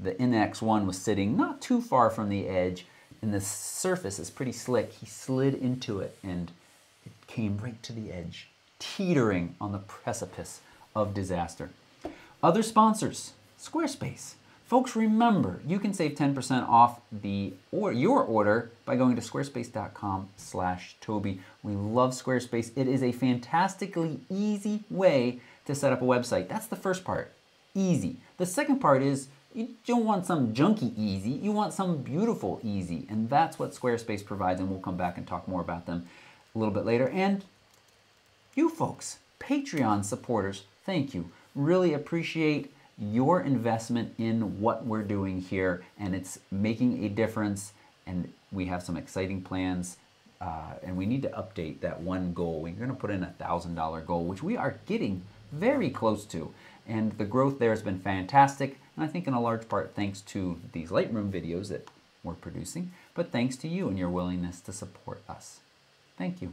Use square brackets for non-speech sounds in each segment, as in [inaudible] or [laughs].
the NX1 was sitting not too far from the edge, and the surface is pretty slick. He slid into it and it came right to the edge, teetering on the precipice of disaster. Other sponsors, Squarespace. Folks, remember, you can save 10% off the or your order by going to squarespace.com slash Toby. We love Squarespace. It is a fantastically easy way to set up a website. That's the first part, easy. The second part is you don't want some junky easy, you want some beautiful easy. And that's what Squarespace provides, and we'll come back and talk more about them a little bit later. And you folks, Patreon supporters, thank you. Really appreciate your investment in what we're doing here, and it's making a difference. And we have some exciting plans, uh, and we need to update that one goal. We're going to put in a thousand dollar goal, which we are getting very close to. And the growth there has been fantastic. And I think in a large part thanks to these Lightroom videos that we're producing, but thanks to you and your willingness to support us. Thank you.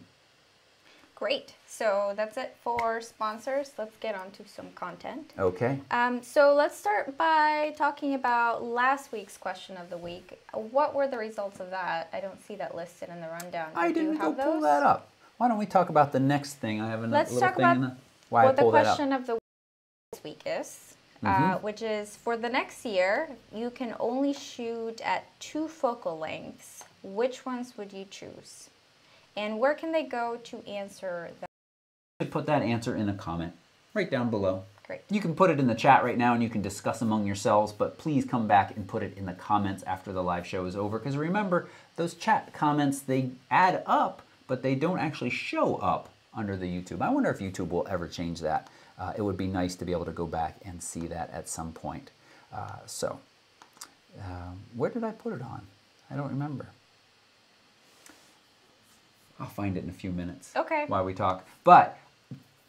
Great. So that's it for sponsors. Let's get on to some content. Okay. Um, so let's start by talking about last week's question of the week. What were the results of that? I don't see that listed in the rundown. I didn't go pull that up. Why don't we talk about the next thing? I have another Let's little talk thing about in the why what I pulled the that up. question of the week this week is, uh, Mhm. which is for the next year, you can only shoot at two focal lengths. Which ones would you choose? And where can they go to answer the could put that answer in a comment right down below. Great. You can put it in the chat right now and you can discuss among yourselves, but please come back and put it in the comments after the live show is over. Because remember, those chat comments, they add up, but they don't actually show up under the YouTube. I wonder if YouTube will ever change that. Uh, it would be nice to be able to go back and see that at some point. Uh, so, um, where did I put it on? I don't remember. I'll find it in a few minutes. Okay. While we talk. But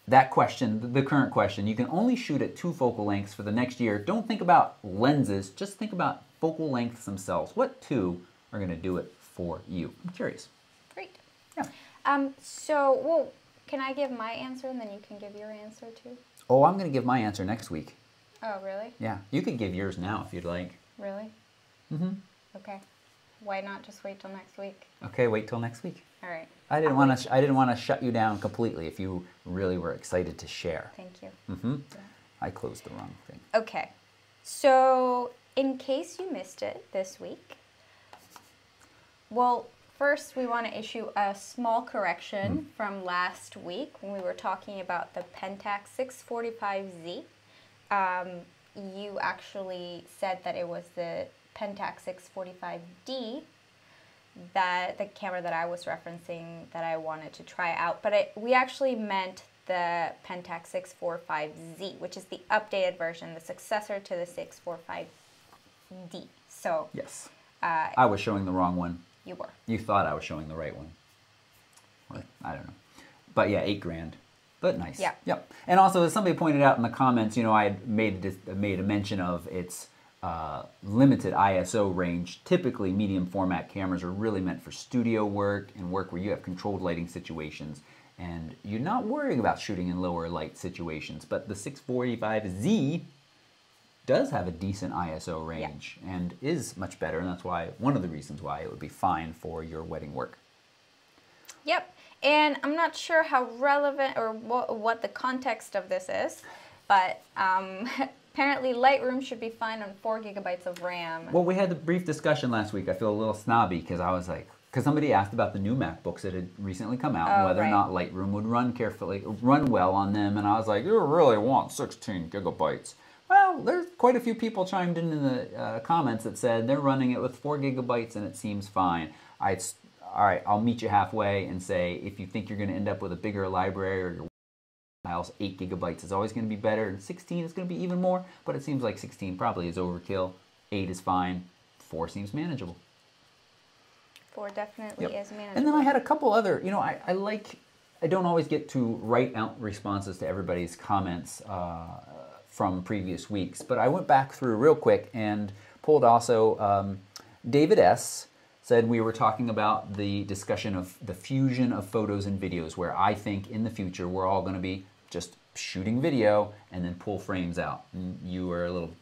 that question, the current question, you can only shoot at two focal lengths for the next year. Don't think about lenses, just think about focal lengths themselves. What two are going to do it for you? I'm curious. Great. Yeah. Um, so, well, can I give my answer and then you can give your answer too? Oh, I'm going to give my answer next week. Oh, really? Yeah, you could give yours now if you'd like. Really? Mm-hmm. Okay. Why not just wait till next week? Okay, wait till next week. All right. I didn't want to. I didn't want to shut you down completely. If you really were excited to share. Thank you. Mm-hmm. I closed the wrong thing. Okay. So, in case you missed it this week, well, first we want to issue a small correction from last week when we were talking about the Pentax 645Z. Um, you actually said that it was the Pentax 645D that the camera that I was referencing that I wanted to try out, but it, we actually meant the Pentax 645Z, which is the updated version, the successor to the 645D. So Yes, uh, I was showing the wrong one. You were. You thought I was showing the right one. Or, I don't know. But yeah, eight grand. But nice. Yeah. Yep. And also, as somebody pointed out in the comments, you know, I had made a, made a mention of its uh, limited ISO range. Typically, medium format cameras are really meant for studio work and work where you have controlled lighting situations. And you're not worrying about shooting in lower light situations. But the 645Z does have a decent ISO range and is much better, and that's why one of the reasons why it would be fine for your wedding work. Yep. And I'm not sure how relevant or what, what the context of this is, but um, [laughs] apparently Lightroom should be fine on four gigabytes of RAM. Well, we had a brief discussion last week. I feel a little snobby because I was like, because somebody asked about the new MacBooks that had recently come out and Oh, whether right. or not Lightroom would run carefully, run well on them, and I was like, you really want 16 gigabytes. Well, there's quite a few people chimed in in the uh, comments that said they're running it with four gigabytes and it seems fine. I, all right, I'll meet you halfway and say if you think you're going to end up with a bigger library or your files, 8 gigabytes is always going to be better, and 16 is going to be even more, but it seems like 16 probably is overkill. 8 is fine. 4 seems manageable. Four definitely Yep. is manageable. And then I had a couple other, you know, I, I like, I don't always get to write out responses to everybody's comments uh, from previous weeks, but I went back through real quick and pulled also, um, David S. said we were talking about the discussion of the fusion of photos and videos, where I think in the future we're all going to be just shooting video and then pull frames out. And you were a little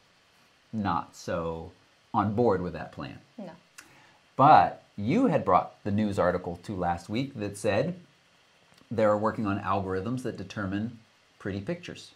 not so on board with that plan. No. But you had brought the news article to last week that said they're working on algorithms that determine pretty pictures.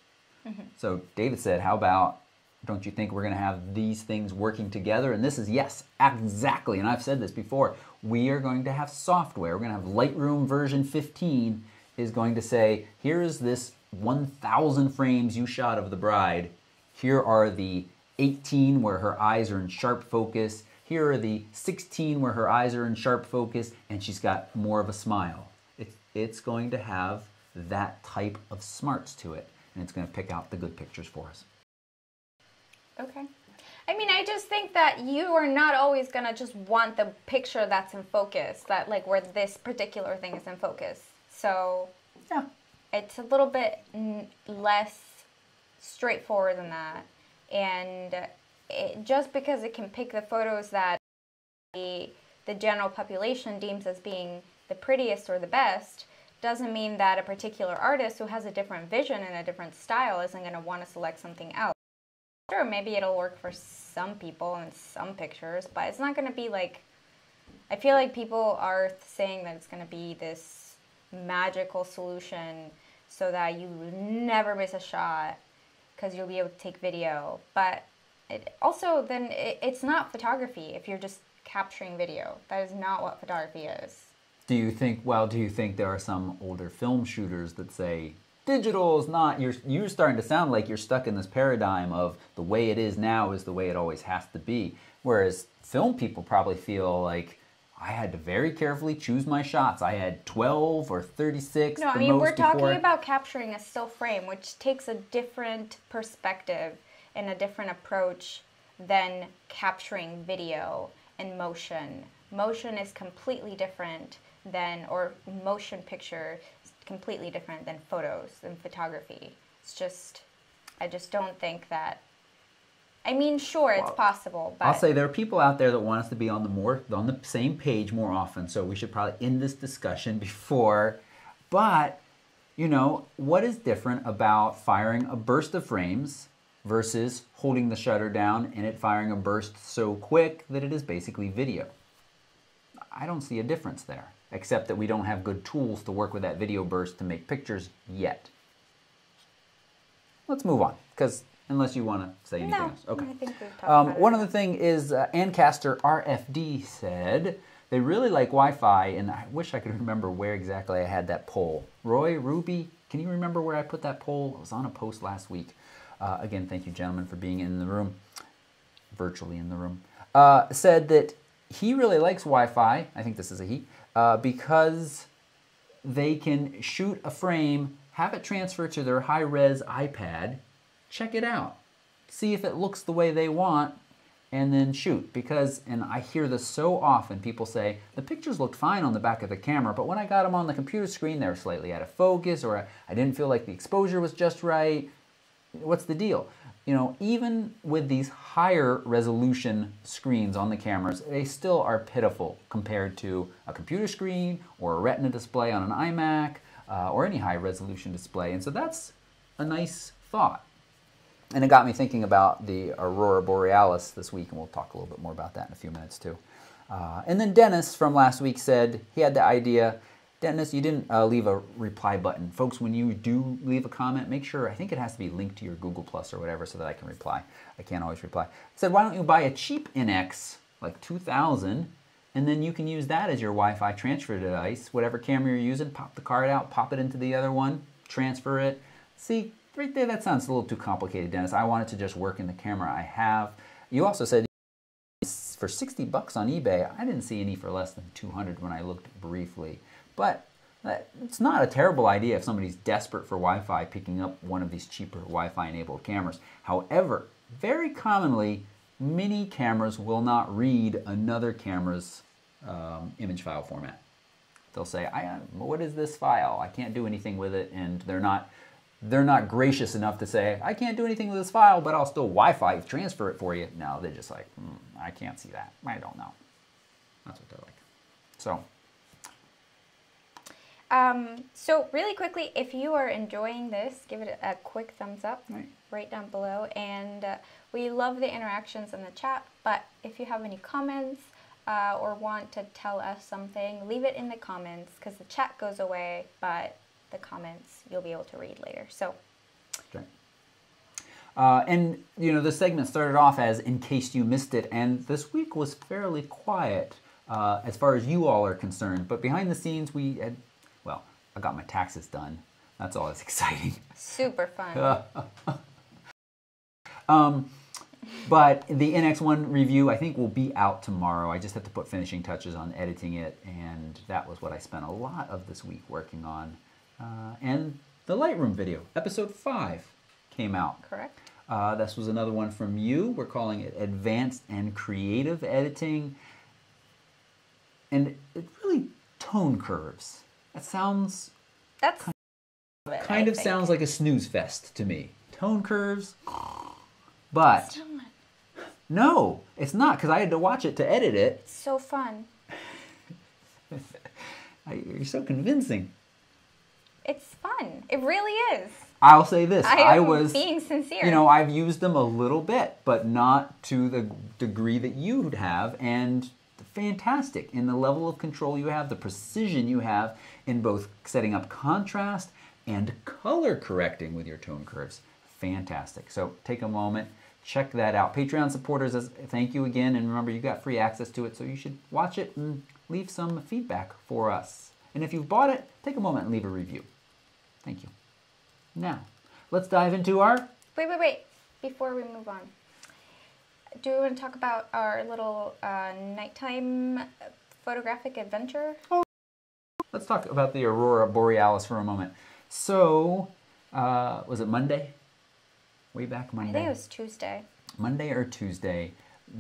Mm-hmm. So David said, How about, don't you think we're going to have these things working together? And this is, yes, exactly. And I've said this before. We are going to have software. We're going to have Lightroom version 15 is going to say, Here's this 1,000 frames you shot of the bride. Here are the 18 where her eyes are in sharp focus. Here are the 16 where her eyes are in sharp focus and she's got more of a smile. It's, it's going to have that type of smarts to it and it's going to pick out the good pictures for us. Okay. I mean, I just think that you are not always gonna just want the picture that's in focus, that like where this particular thing is in focus. So Yeah. it's a little bit n- less straightforward than that. And it, just because it can pick the photos that the, the general population deems as being the prettiest or the best, doesn't mean that a particular artist who has a different vision and a different style isn't going to want to select something else. Sure, maybe it'll work for some people and some pictures, but it's not going to be like. I feel like people are saying that it's going to be this magical solution so that you never miss a shot because you'll be able to take video. But it, also, then it, it's not photography if you're just capturing video. That is not what photography is. Do you think, well, do you think there are some older film shooters that say digital is not, you're, you're starting to sound like you're stuck in this paradigm of the way it is now is the way it always has to be. Whereas film people probably feel like, I had to very carefully choose my shots. I had 12 or 36. No, I mean, we're talking before. about capturing a still frame, which takes a different perspective and a different approach than capturing video and motion. Motion is completely different than, or motion picture is completely different than photos and photography. It's just, I just don't think that. I mean, sure, it's Well, possible, but I'll say there are people out there that want us to be on the more on the same page more often. So we should probably end this discussion [laughs] before. But you know what is different about firing a burst of frames versus holding the shutter down and it firing a burst so quick that it is basically video. I don't see a difference there, except that we don't have good tools to work with that video burst to make pictures yet. Let's move on, because unless you want to say anything no, else. Okay. I think we've Um, one other thing is uh, Ancaster RFD said they really like Wi-Fi, and I wish I could remember where exactly I had that poll. Roy, Ruby, can you remember where I put that poll? It was on a post last week. Uh, again, thank you, gentlemen, for being in the room, virtually in the room. Uh, said that he really likes Wi-Fi. I think this is a he uh, because they can shoot a frame, have it transfer to their high-res iPad, check it out, see if it looks the way they want, and then shoot. Because, and I hear this so often, people say, the pictures looked fine on the back of the camera, but when I got them on the computer screen, they were slightly out of focus, or I didn't feel like the exposure was just right. What's the deal? You know, even with these higher resolution screens on the cameras, they still are pitiful compared to a computer screen or a retina display on an iMac uh, or any high resolution display. And so that's a nice thought. And it got me thinking about the Aurora Borealis this week, and we'll talk a little bit more about that in a few minutes too. Uh, and then Dennis from last week said he had the idea. Dennis, you didn't uh, leave a reply button. Folks, when you do leave a comment, make sure, I think it has to be linked to your Google Plus or whatever so that I can reply. I can't always reply. He said, why don't you buy a cheap NX, like 2000, and then you can use that as your Wi-Fi transfer device. Whatever camera you're using, pop the card out, pop it into the other one, transfer it. See, right there, that sounds a little too complicated, Dennis. I want it to just work in the camera I have. You also said for 60 bucks on eBay. I didn't see any for less than 200 when I looked briefly. But it's not a terrible idea if somebody's desperate for Wi-Fi picking up one of these cheaper Wi-Fi enabled cameras. However, very commonly, mini cameras will not read another camera's um, image file format. They'll say, I, uh, "What is this file? I can't do anything with it," and they're not they're not gracious enough to say, I can't do anything with this file, but I'll still Wi-Fi transfer it for you. No, they're just like, hmm, I can't see that. I don't know. That's what they're like. So, Um, so really quickly, if you are enjoying this, give it a, a quick thumbs up. right. right down below. And uh, we love the interactions in the chat, but if you have any comments uh, or want to tell us something, leave it in the comments because the chat goes away, but the comments you'll be able to read later. So, Okay. Uh, and you know the segment started off as "In case you missed it," and this week was fairly quiet uh, as far as you all are concerned. But behind the scenes, we had, I got my taxes done. That's all that's [laughs] exciting. super fun. [laughs] Um, but the NX1 review, I think, will be out tomorrow. I just have to put finishing touches on editing it, and that was what I spent a lot of this week working on. Uh, and the Lightroom video, episode 5, came out. Correct. Uh, this was another one from you. We're calling it Advanced and Creative Editing. And it really tone curves. That sounds, That's kind of sounds like a snooze fest to me. Tone curves. But no, it's not because I had to watch it to edit it. It's so fun. [laughs] You're so convincing. It's fun. It really is. I'll say this: I I, was, being sincere. you know, I've used them a little bit, but not to the degree that you would have, and fantastic in the level of control you have, the precision you have in both setting up contrast and color correcting with your tone curves. Fantastic. So take a moment, check that out. Patreon supporters, thank you again, and remember you got free access to it, so you should watch it and leave some feedback for us. And if you've bought it, take a moment and leave a review. Thank you. Now, let's dive into our. Wait, wait, wait. Before we move on, do we want to talk about our little uh, nighttime photographic adventure? Let's talk about the aurora borealis for a moment. So, uh, was it Monday? Way back Monday. I think it was Tuesday. Monday or Tuesday,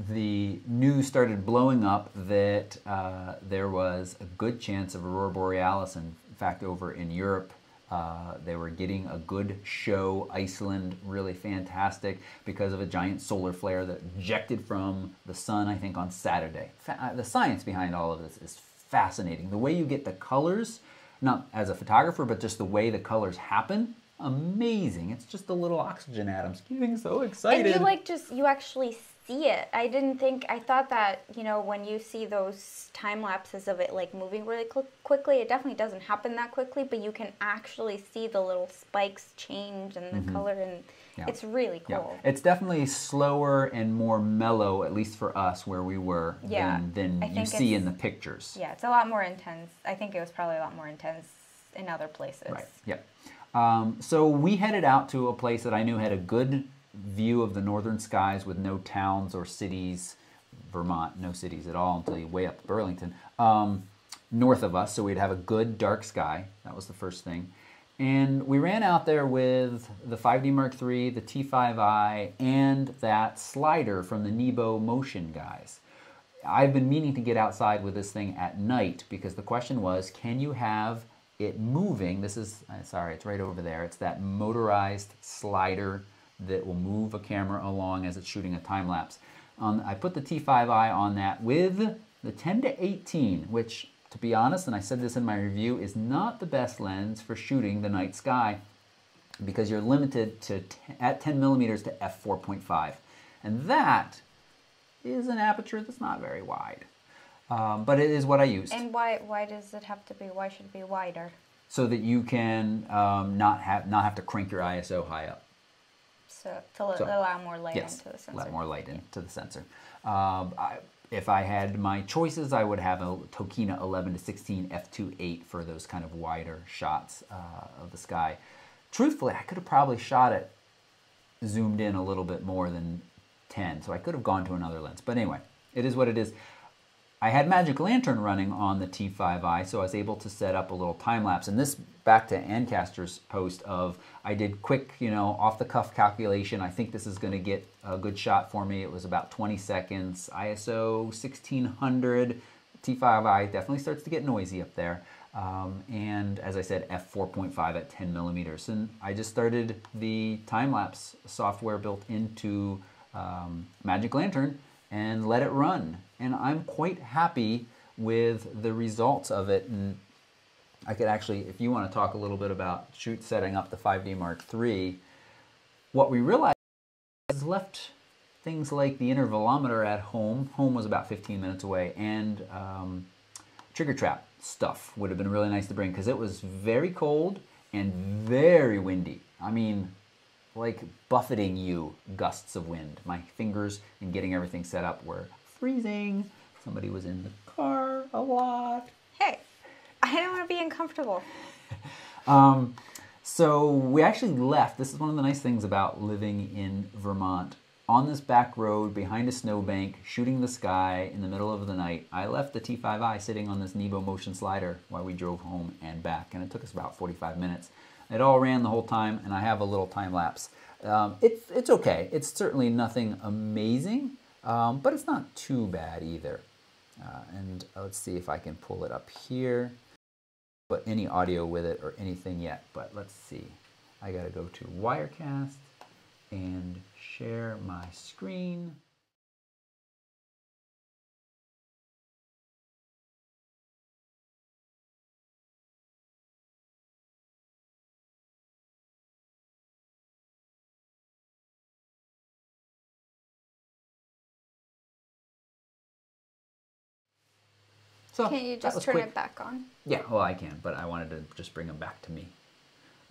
the news started blowing up that uh, there was a good chance of aurora borealis. In fact, over in Europe, uh, they were getting a good show. Iceland, really fantastic because of a giant solar flare that ejected from the sun, I think, on Saturday. Fa- uh, the science behind all of this is fascinating. The way you get the colors, not as a photographer, but just the way the colors happen, amazing. It's just the little oxygen atoms getting so excited. And you like just you actually see it. I didn't think I thought that you know when you see those time lapses of it like moving really quickly, it definitely doesn't happen that quickly, but you can actually see the little spikes change and the mm-hmm. color, and Yeah. it's really Yeah, cool. it's definitely slower and more mellow, at least for us where we were, Yeah, than, than you see in the pictures. Yeah, it's a lot more intense. I think it was probably a lot more intense in other places. Right. Yep. Um, so we headed out to a place that I knew had a good view of the northern skies with no towns or cities. Vermont, no cities at all until you way up to Burlington. Um, north of us, so we'd have a good dark sky. That was the first thing. And we ran out there with the 5D Mark III, the T5i, and that slider from the Nebo Motion guys. I've been meaning to get outside with this thing at night because the question was can you have it moving? This is, uh, sorry, it's right over there. It's that motorized slider that will move a camera along as it's shooting a time lapse. Um, I put the T5i on that with the 10 to 18, which, to be honest, and I said this in my review, is not the best lens for shooting the night sky because you're limited to t- at 10 millimeters to f4.5, and that is an aperture that's not very wide. Um, but it is what I used, And why why does it have to be? Why should it be wider? so that you can um, not have not have to crank your ISO high up. So to So, allow more light yes, into the sensor. let more light into the sensor. Um, I, if I had my choices, I would have a Tokina 11 to 16 f2.8 for those kind of wider shots uh, of the sky. Truthfully, I could have probably shot it zoomed in a little bit more than 10, so I could have gone to another lens. But anyway, it is what it is. I had Magic Lantern running on the T5i, so I was able to set up a little time lapse. And this back to Ancaster's post of I did quick, you know, off the cuff calculation. I think this is going to get a good shot for me. It was about 20 seconds, ISO 1600. T5i definitely starts to get noisy up there. Um, and as I said, f4.5 at 10 millimeters. And I just started the time lapse software built into um, Magic Lantern and let it run. And I'm quite happy with the results of it. And I could actually, if you want to talk a little bit about shoot setting up the 5D Mark III, what we realized is left things like the intervalometer at home. Home was about 15 minutes away, and um, Triggertrap stuff would have been really nice to bring because it was very cold and very windy. I mean, like buffeting you gusts of wind. My fingers and getting everything set up were freezing. Somebody was in the car a lot. Hey, I don't want to be uncomfortable. [laughs] Um, so we actually left. This is one of the nice things about living in Vermont. On this back road behind a snowbank, shooting the sky in the middle of the night, I left the T5i sitting on this Nebo motion slider while we drove home and back, and it took us about 45 minutes. It all ran the whole time, and I have a little time lapse. Um, it's it's okay. It's certainly nothing amazing, um, but it's not too bad either. Uh, and let's see if I can pull it up here. But any audio with it or anything yet. But let's see. I got to go to Wirecast and share my screen. So Can you just turn quick. it back on? Yeah, well, I can, but I wanted to just bring them back to me.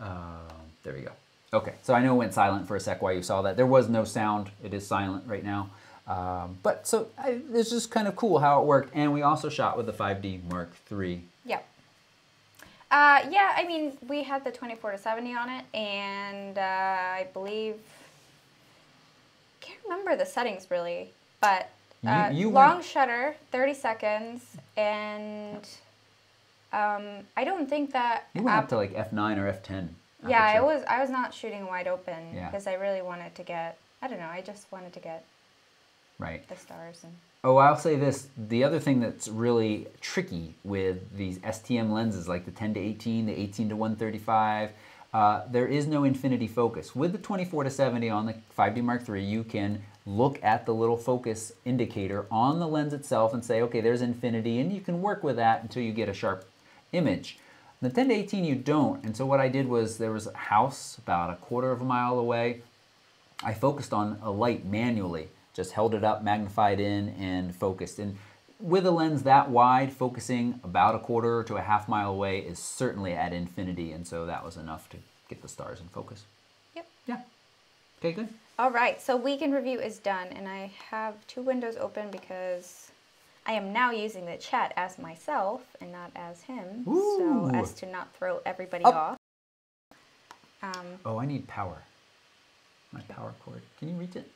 Uh, there we go. Okay, so I know it went silent for a sec while you saw that. There was no sound. It is silent right now. Um, but so I, it's just kind of cool how it worked. And we also shot with the 5D Mark III. Yep. Uh, yeah, I mean, we had the 24 to 70 on it, and uh, I believe can't remember the settings really, but uh, you long went- shutter, 30 seconds, and um, I don't think that. You went app- up to like F9 or F10. yeah, I was I was not shooting wide open Yeah. because I really wanted to get. I don't know. I just wanted to get Right. the stars and. Oh, I'll say this. The other thing that's really tricky with these STM lenses, like the 10 to 18, the 18 to 135, uh, there is no infinity focus. With the 24 to 70 on the 5D Mark III, you can look at the little focus indicator on the lens itself and say, okay, there's infinity, and you can work with that until you get a sharp image. The 10 to 18, you don't. And so what I did was there was a house about a quarter of a mile away. I focused on a light manually, just held it up, magnified in, and focused. And with a lens that wide, focusing about a quarter to a half mile away is certainly at infinity, and so that was enough to get the stars in focus. Yep. Yeah. Okay, good. All right, so week in review is done, and I have two windows open because I am now using the chat as myself and not as him, so as to not throw everybody Up. off. Um, Oh, I need power. My power cord. Can you reach it?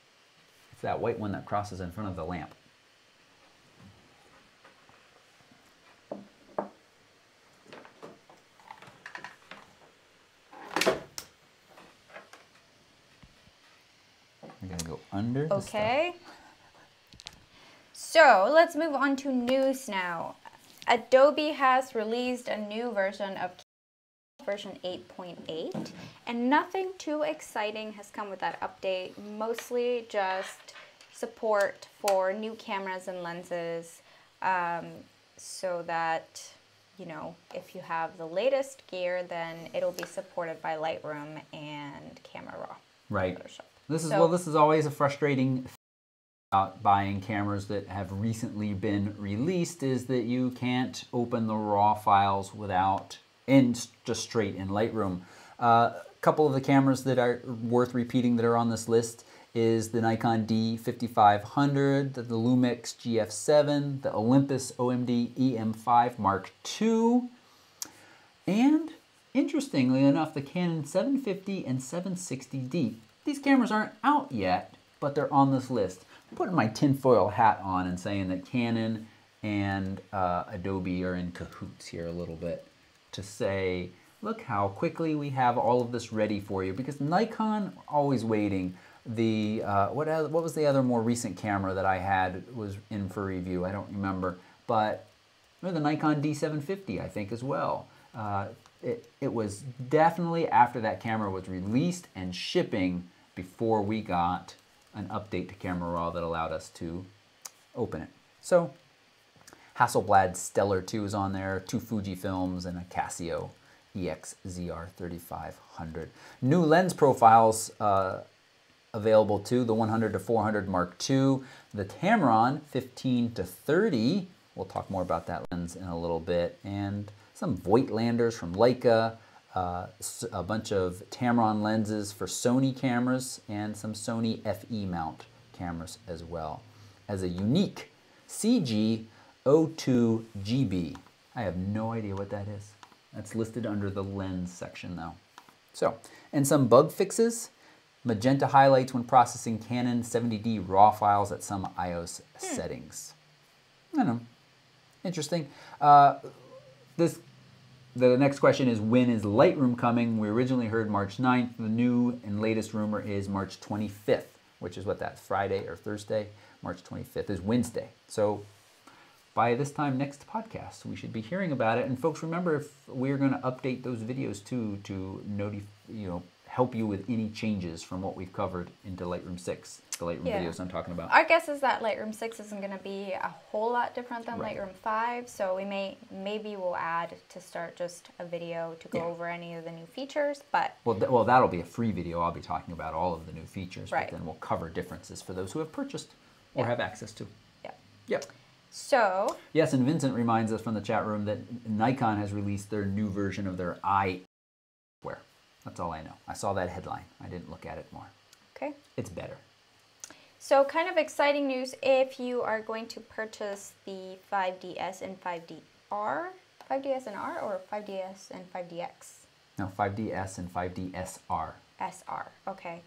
It's that white one that crosses in front of the lamp. We're gonna go under. okay. So let's move on to news now. Adobe has released a new version of version 8.8 and nothing too exciting has come with that update mostly just support for new cameras and lenses um, so that you know if you have the latest gear then it'll be supported by lightroom and camera raw Right. photoshop This is So- well. This is always a frustrating thing about buying cameras that have recently been released is that you can't open the raw files without in just straight in Lightroom. Uh, a couple of the cameras that are worth repeating that are on this list is the Nikon D5500, the, the Lumix GF7, the Olympus OMD EM5 Mark II, and interestingly enough, the Canon 750 and 760D. These cameras aren't out yet, but they're on this list. I'm putting my tinfoil hat on and saying that Canon and uh, Adobe are in cahoots here a little bit to say, look how quickly we have all of this ready for you. Because Nikon always waiting. The uh, what what was the other more recent camera that I had was in for review? I don't remember, but the Nikon D750, I think, as well. Uh, it, it was definitely after that camera was released and shipping before we got an update to Camera Raw that allowed us to open it. So Hasselblad Stellar 2 is on there, two Fuji films, and a Casio E EXZR 3500. New lens profiles uh, available too. The 100 to 400 Mark II, the Tamron 15 to 30. We'll talk more about that lens in a little bit, and some Voigtlanders from Leica, uh, a bunch of Tamron lenses for Sony cameras, and some Sony FE mount cameras as well. As a unique CG 02GB. I have no idea what that is. That's listed under the lens section though. So, and some bug fixes. Magenta highlights when processing Canon 70D RAW files at some ISO hmm. settings. I don't know. Interesting. Uh, this the next question is when is Lightroom coming? We originally heard March 9th. The new and latest rumor is March 25th, which is what that Friday or Thursday. March 25th is Wednesday. So by this time next podcast, we should be hearing about it. And folks, remember if we're going to update those videos too to notify, you know, help you with any changes from what we've covered into Lightroom 6, the Lightroom yeah. videos I'm talking about. Our guess is that Lightroom 6 isn't going to be a whole lot different than right. Lightroom 5, so we may maybe we'll add to start just a video to go yeah. over any of the new features, but Well, th- well that'll be a free video. I'll be talking about all of the new features, right. but then we'll cover differences for those who have purchased or yeah. have access to. Yeah. Yep. So. Yes, and Vincent reminds us from the chat room that Nikon has released their new version of their i. That's all I know. I saw that headline. I didn't look at it more. Okay. It's better. So, kind of exciting news if you are going to purchase the 5DS and 5DR, 5DS and R, or 5DS and 5DX? No, 5DS and 5DSR. SR, okay.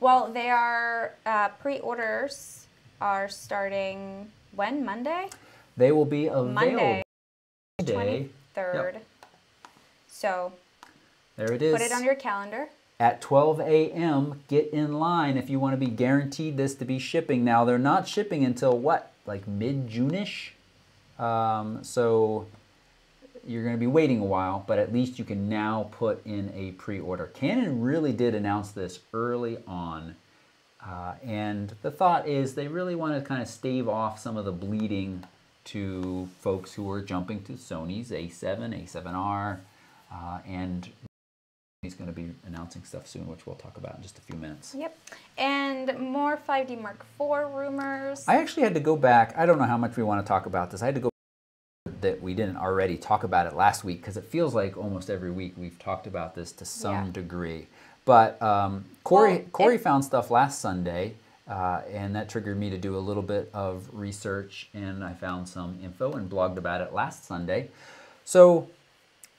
Well, they are uh, pre orders are starting when? Monday? They will be available Monday, Monday 23rd. Yep. So there it is. Put it on your calendar. At 12 a.m., get in line if you want to be guaranteed this to be shipping. Now, they're not shipping until what? Like mid June ish? Um, so you're going to be waiting a while, but at least you can now put in a pre order. Canon really did announce this early on uh, and the thought is they really want to kind of stave off some of the bleeding to folks who are jumping to Sony's A7, A7R, uh, and he's going to be announcing stuff soon, which we'll talk about in just a few minutes. Yep. And more 5D Mark IV rumors. I actually had to go back. I don't know how much we want to talk about this. I had to go that we didn't already talk about it last week because it feels like almost every week we've talked about this to some yeah. degree. But um, Corey, well, Corey it, found stuff last Sunday, uh, and that triggered me to do a little bit of research, and I found some info and blogged about it last Sunday. So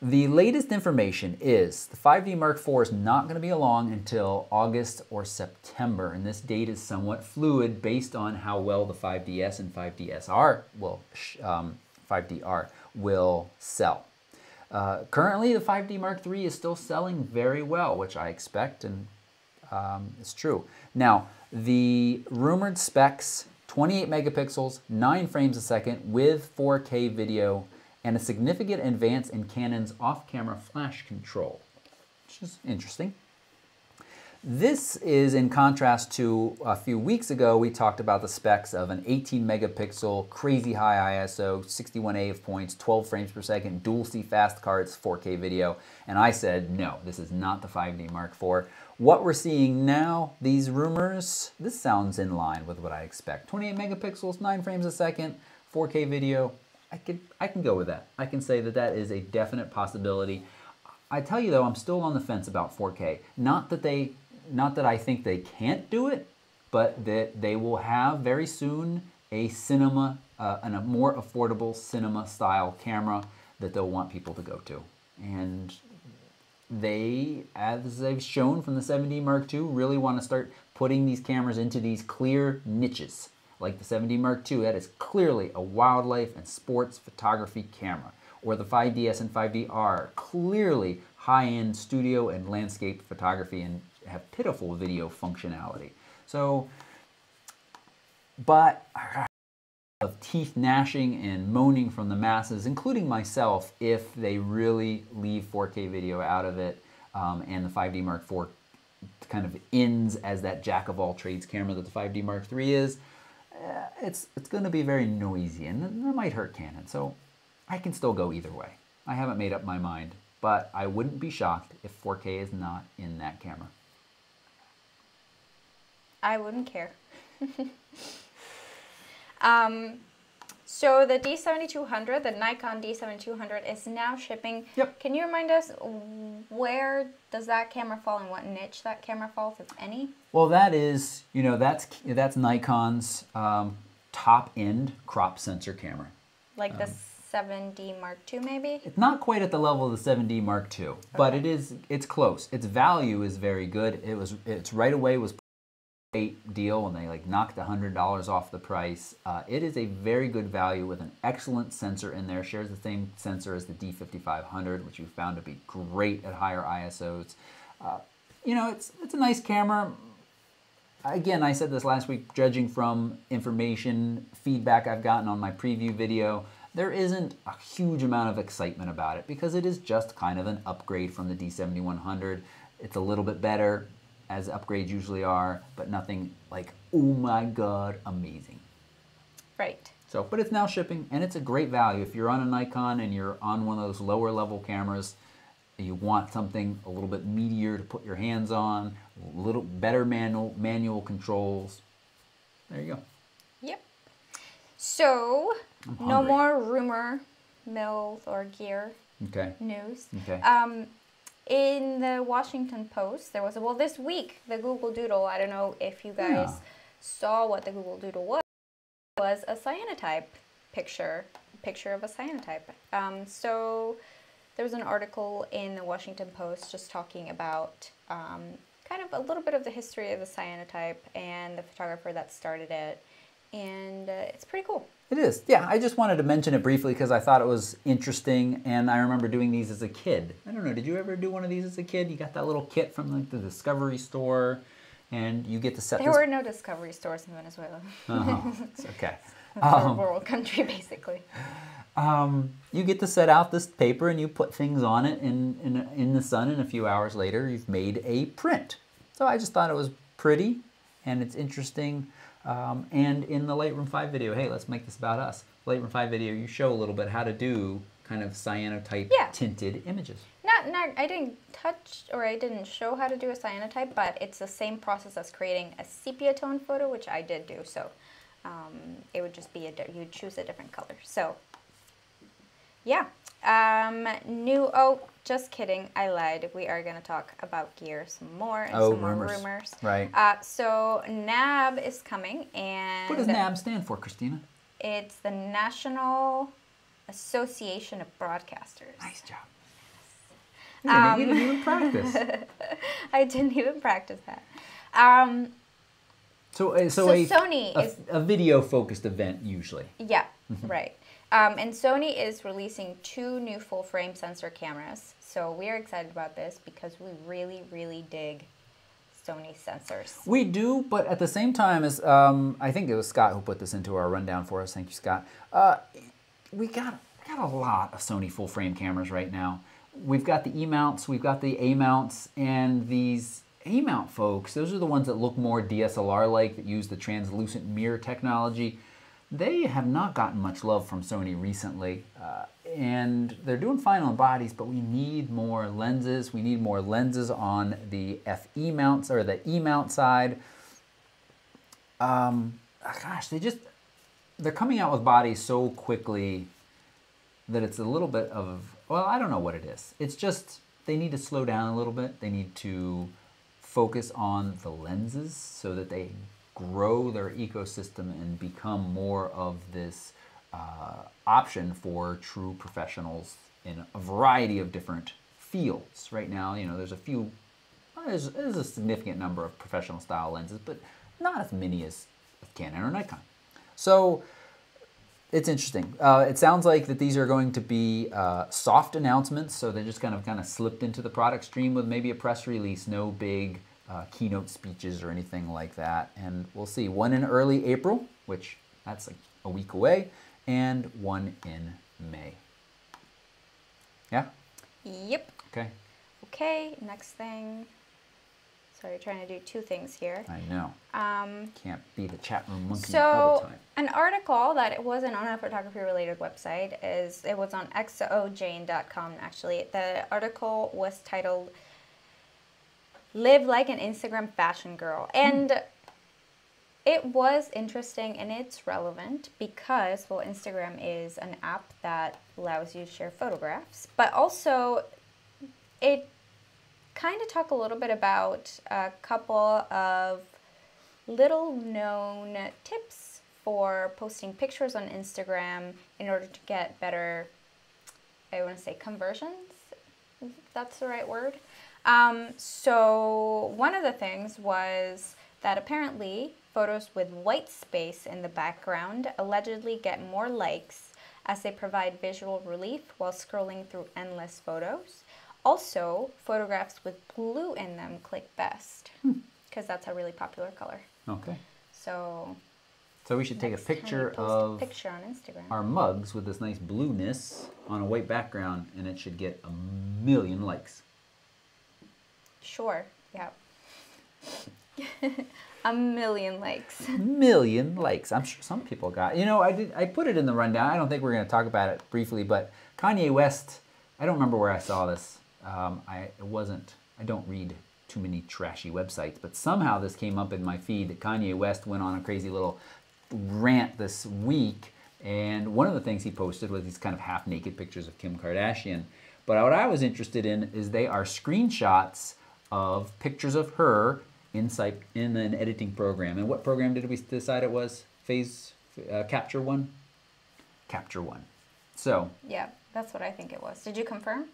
the latest information is the 5D Mark IV is not going to be along until August or September, and this date is somewhat fluid based on how well the 5DS and 5DSR will, um, 5DR will sell. Uh, currently, the 5D Mark III is still selling very well, which I expect and um, it's true. Now, the rumored specs 28 megapixels, 9 frames a second with 4K video, and a significant advance in Canon's off camera flash control, which is interesting. This is in contrast to a few weeks ago, we talked about the specs of an 18 megapixel, crazy high ISO, 61 AF points, 12 frames per second, dual CFast cards, 4K video. And I said, no, this is not the 5D Mark IV. What we're seeing now, these rumors, this sounds in line with what I expect. 28 megapixels, 9 frames a second, 4K video. I can, I can go with that. I can say that that is a definite possibility. I tell you though, I'm still on the fence about 4K. Not that they not that I think they can't do it, but that they will have very soon a cinema uh, a more affordable cinema style camera that they'll want people to go to. And they, as they've shown from the 7D Mark II, really want to start putting these cameras into these clear niches. Like the 7D Mark II, that is clearly a wildlife and sports photography camera. Or the 5DS and 5DR, clearly high-end studio and landscape photography and have pitiful video functionality. So, but of teeth gnashing and moaning from the masses, including myself, if they really leave 4K video out of it um, and the 5D Mark IV kind of ends as that jack of all trades camera that the 5D Mark III is, it's, it's going to be very noisy and that might hurt Canon. So I can still go either way. I haven't made up my mind, but I wouldn't be shocked if 4K is not in that camera. I wouldn't care. [laughs] um, so the D7200, the Nikon D7200, is now shipping. Yep. Can you remind us where does that camera fall and what niche that camera falls, if any? Well, that is, you know, that's that's Nikon's um, top end crop sensor camera. Like the 7D Mark II, maybe? It's not quite at the level of the 7D Mark II, but it is. It's close. Its value is very good. It was. It's right away was great deal when they like knocked a hundred dollars off the price. Uh, it is a very good value with an excellent sensor in there. Shares the same sensor as the D5500, which we found to be great at higher ISOs. Uh, you know, it's it's a nice camera. Again, I said this last week. Judging from information feedback I've gotten on my preview video, there isn't a huge amount of excitement about it because it is just kind of an upgrade from the D7100. It's a little bit better as upgrades usually are, but nothing like, oh my god, amazing. Right. So, but it's now shipping and it's a great value. If you're on a Nikon and you're on one of those lower level cameras, you want something a little bit meatier to put your hands on, a little better manual manual controls. There you go. Yep. So, no more rumor mill or gear Okay. news. Okay. Um, in the Washington Post, there was a, well this week the Google Doodle. I don't know if you guys Yeah. saw what the Google Doodle was. Was a cyanotype picture, picture of a cyanotype. Um, so there was an article in the Washington Post just talking about um, kind of a little bit of the history of the cyanotype and the photographer that started it, and uh, it's pretty cool. It is. Yeah, I just wanted to mention it briefly because I thought it was interesting, and I remember doing these as a kid. I don't know. Did you ever do one of these as a kid? You got that little kit from like the Discovery store, and you get to set There were no discovery stores in Venezuela. Oh, [laughs] it's okay. It's a rural country, basically. Um, you get to set out this paper and you put things on it in, in, in the sun, and a few hours later, you've made a print. So I just thought it was pretty and it's interesting. Um, and in the Lightroom 5 video, hey, let's make this about us. Lightroom 5 video, you show a little bit how to do kind of cyanotype Yeah. tinted images. Not, not, I didn't touch or I didn't show how to do a cyanotype, but it's the same process as creating a sepia tone photo, which I did do. So um, it would just be a, you'd choose a different color. So yeah, um, new. Oh, just kidding. I lied. We are gonna talk about gear some more and Oh, some more rumors. rumors. Right. Uh, so NAB is coming, and What does NAB stand for, Christina? It's the National Association of Broadcasters. Nice job. Yeah, Um, you didn't even practice. [laughs] I didn't even practice that. Um, So, uh, so, So a, Sony a, is- a video focused event usually. yeah, Mm-hmm. right. Um, and Sony is releasing two new full frame sensor cameras. So we are excited about this because we really, really dig Sony sensors. We do, but at the same time as um, I think it was Scott who put this into our rundown for us. Thank you, Scott. Uh, we got we got a lot of Sony full frame cameras right now. We've got the E mounts, we've got the A mounts, and these A mount folks. Those are the ones that look more DSLR like, that use the translucent mirror technology. They have not gotten much love from Sony recently, uh, and they're doing fine on bodies, but we need more lenses. We need more lenses on the FE mounts or the E mount side. Um, ah, gosh, they just they're coming out with bodies so quickly that it's a little bit of well, I don't know what it is. It's just they need to slow down a little bit. They need to focus on the lenses so that they grow their ecosystem and become more of this uh, option for true professionals in a variety of different fields. Right now, you know, there's a few, there's, there's a significant number of professional style lenses, but not as many as Canon or Nikon. So it's interesting. Uh, it sounds like that these are going to be uh, soft announcements, so they're just kind of kind of slipped into the product stream with maybe a press release, no big uh, keynote speeches or anything like that. And we'll see. One in early April, which that's like a week away, and one in May. Yeah. Yep. Okay. Okay, next thing. Sorry, trying to do two things here. I know. Um, Can't be the chat room monkey all the So, time. an article that it wasn't on a photography related website is it was on xojane.com actually. The article was titled "Live Like an Instagram Fashion Girl," and It was interesting and it's relevant because, well, Instagram is an app that allows you to share photographs, but also it kind of talk a little bit about a couple of little known tips for posting pictures on Instagram in order to get better, I want to say conversions, that's the right word. Um, so, one of the things was that apparently photos with white space in the background allegedly get more likes as they provide visual relief while scrolling through endless photos. Also, photographs with blue in them click best because that's a really popular color. Okay. So, So we should take a next picture of a picture on Instagram. our mugs with this nice blueness on a white background, and it should get a million likes. Sure. Yeah. [laughs] a million likes. [laughs] million likes. I'm sure some people got. You know, I did. I put it in the rundown. I don't think we're going to talk about it briefly, but Kanye West. I don't remember where I saw this. Um, I it wasn't. I don't read too many trashy websites, but somehow this came up in my feed that Kanye West went on a crazy little rant this week, and one of the things he posted was these kind of half naked pictures of Kim Kardashian. But what I was interested in is they are screenshots of pictures of her inside in an editing program. And what program did we decide it was? Phase uh, Capture One. Capture One. So yeah, that's what I think it was. Did you confirm?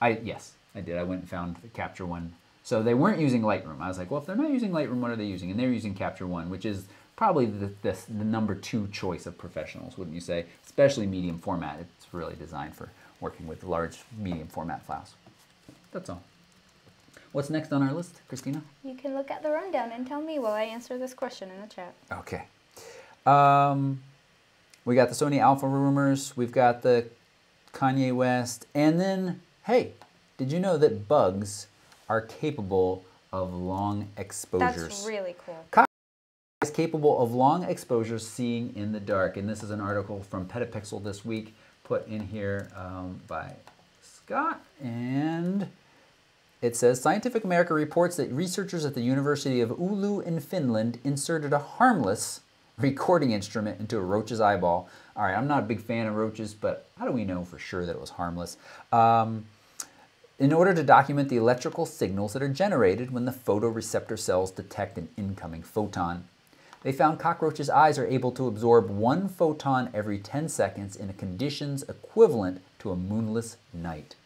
I yes, I did. I went and found the Capture One. So they weren't using Lightroom. I was like, well, if they're not using Lightroom, what are they using? And they're using Capture One, which is probably the, the, the number two choice of professionals, wouldn't you say? Especially medium format. It's really designed for working with large medium format files. That's all. What's next on our list, Christina? You can look at the rundown and tell me while I answer this question in the chat. Okay. Um, we got the Sony Alpha rumors. We've got the Kanye West, and then hey, did you know that bugs are capable of long exposures? That's really cool. is capable of long exposures seeing in the dark. And this is an article from Petapixel this week, put in here um, by Scott. And it says Scientific America reports that researchers at the University of Oulu in Finland inserted a harmless recording instrument into a roach's eyeball. All right, I'm not a big fan of roaches, but how do we know for sure that it was harmless? Um, in order to document the electrical signals that are generated when the photoreceptor cells detect an incoming photon. They found cockroaches' eyes are able to absorb one photon every 10 seconds in conditions equivalent to a moonless night.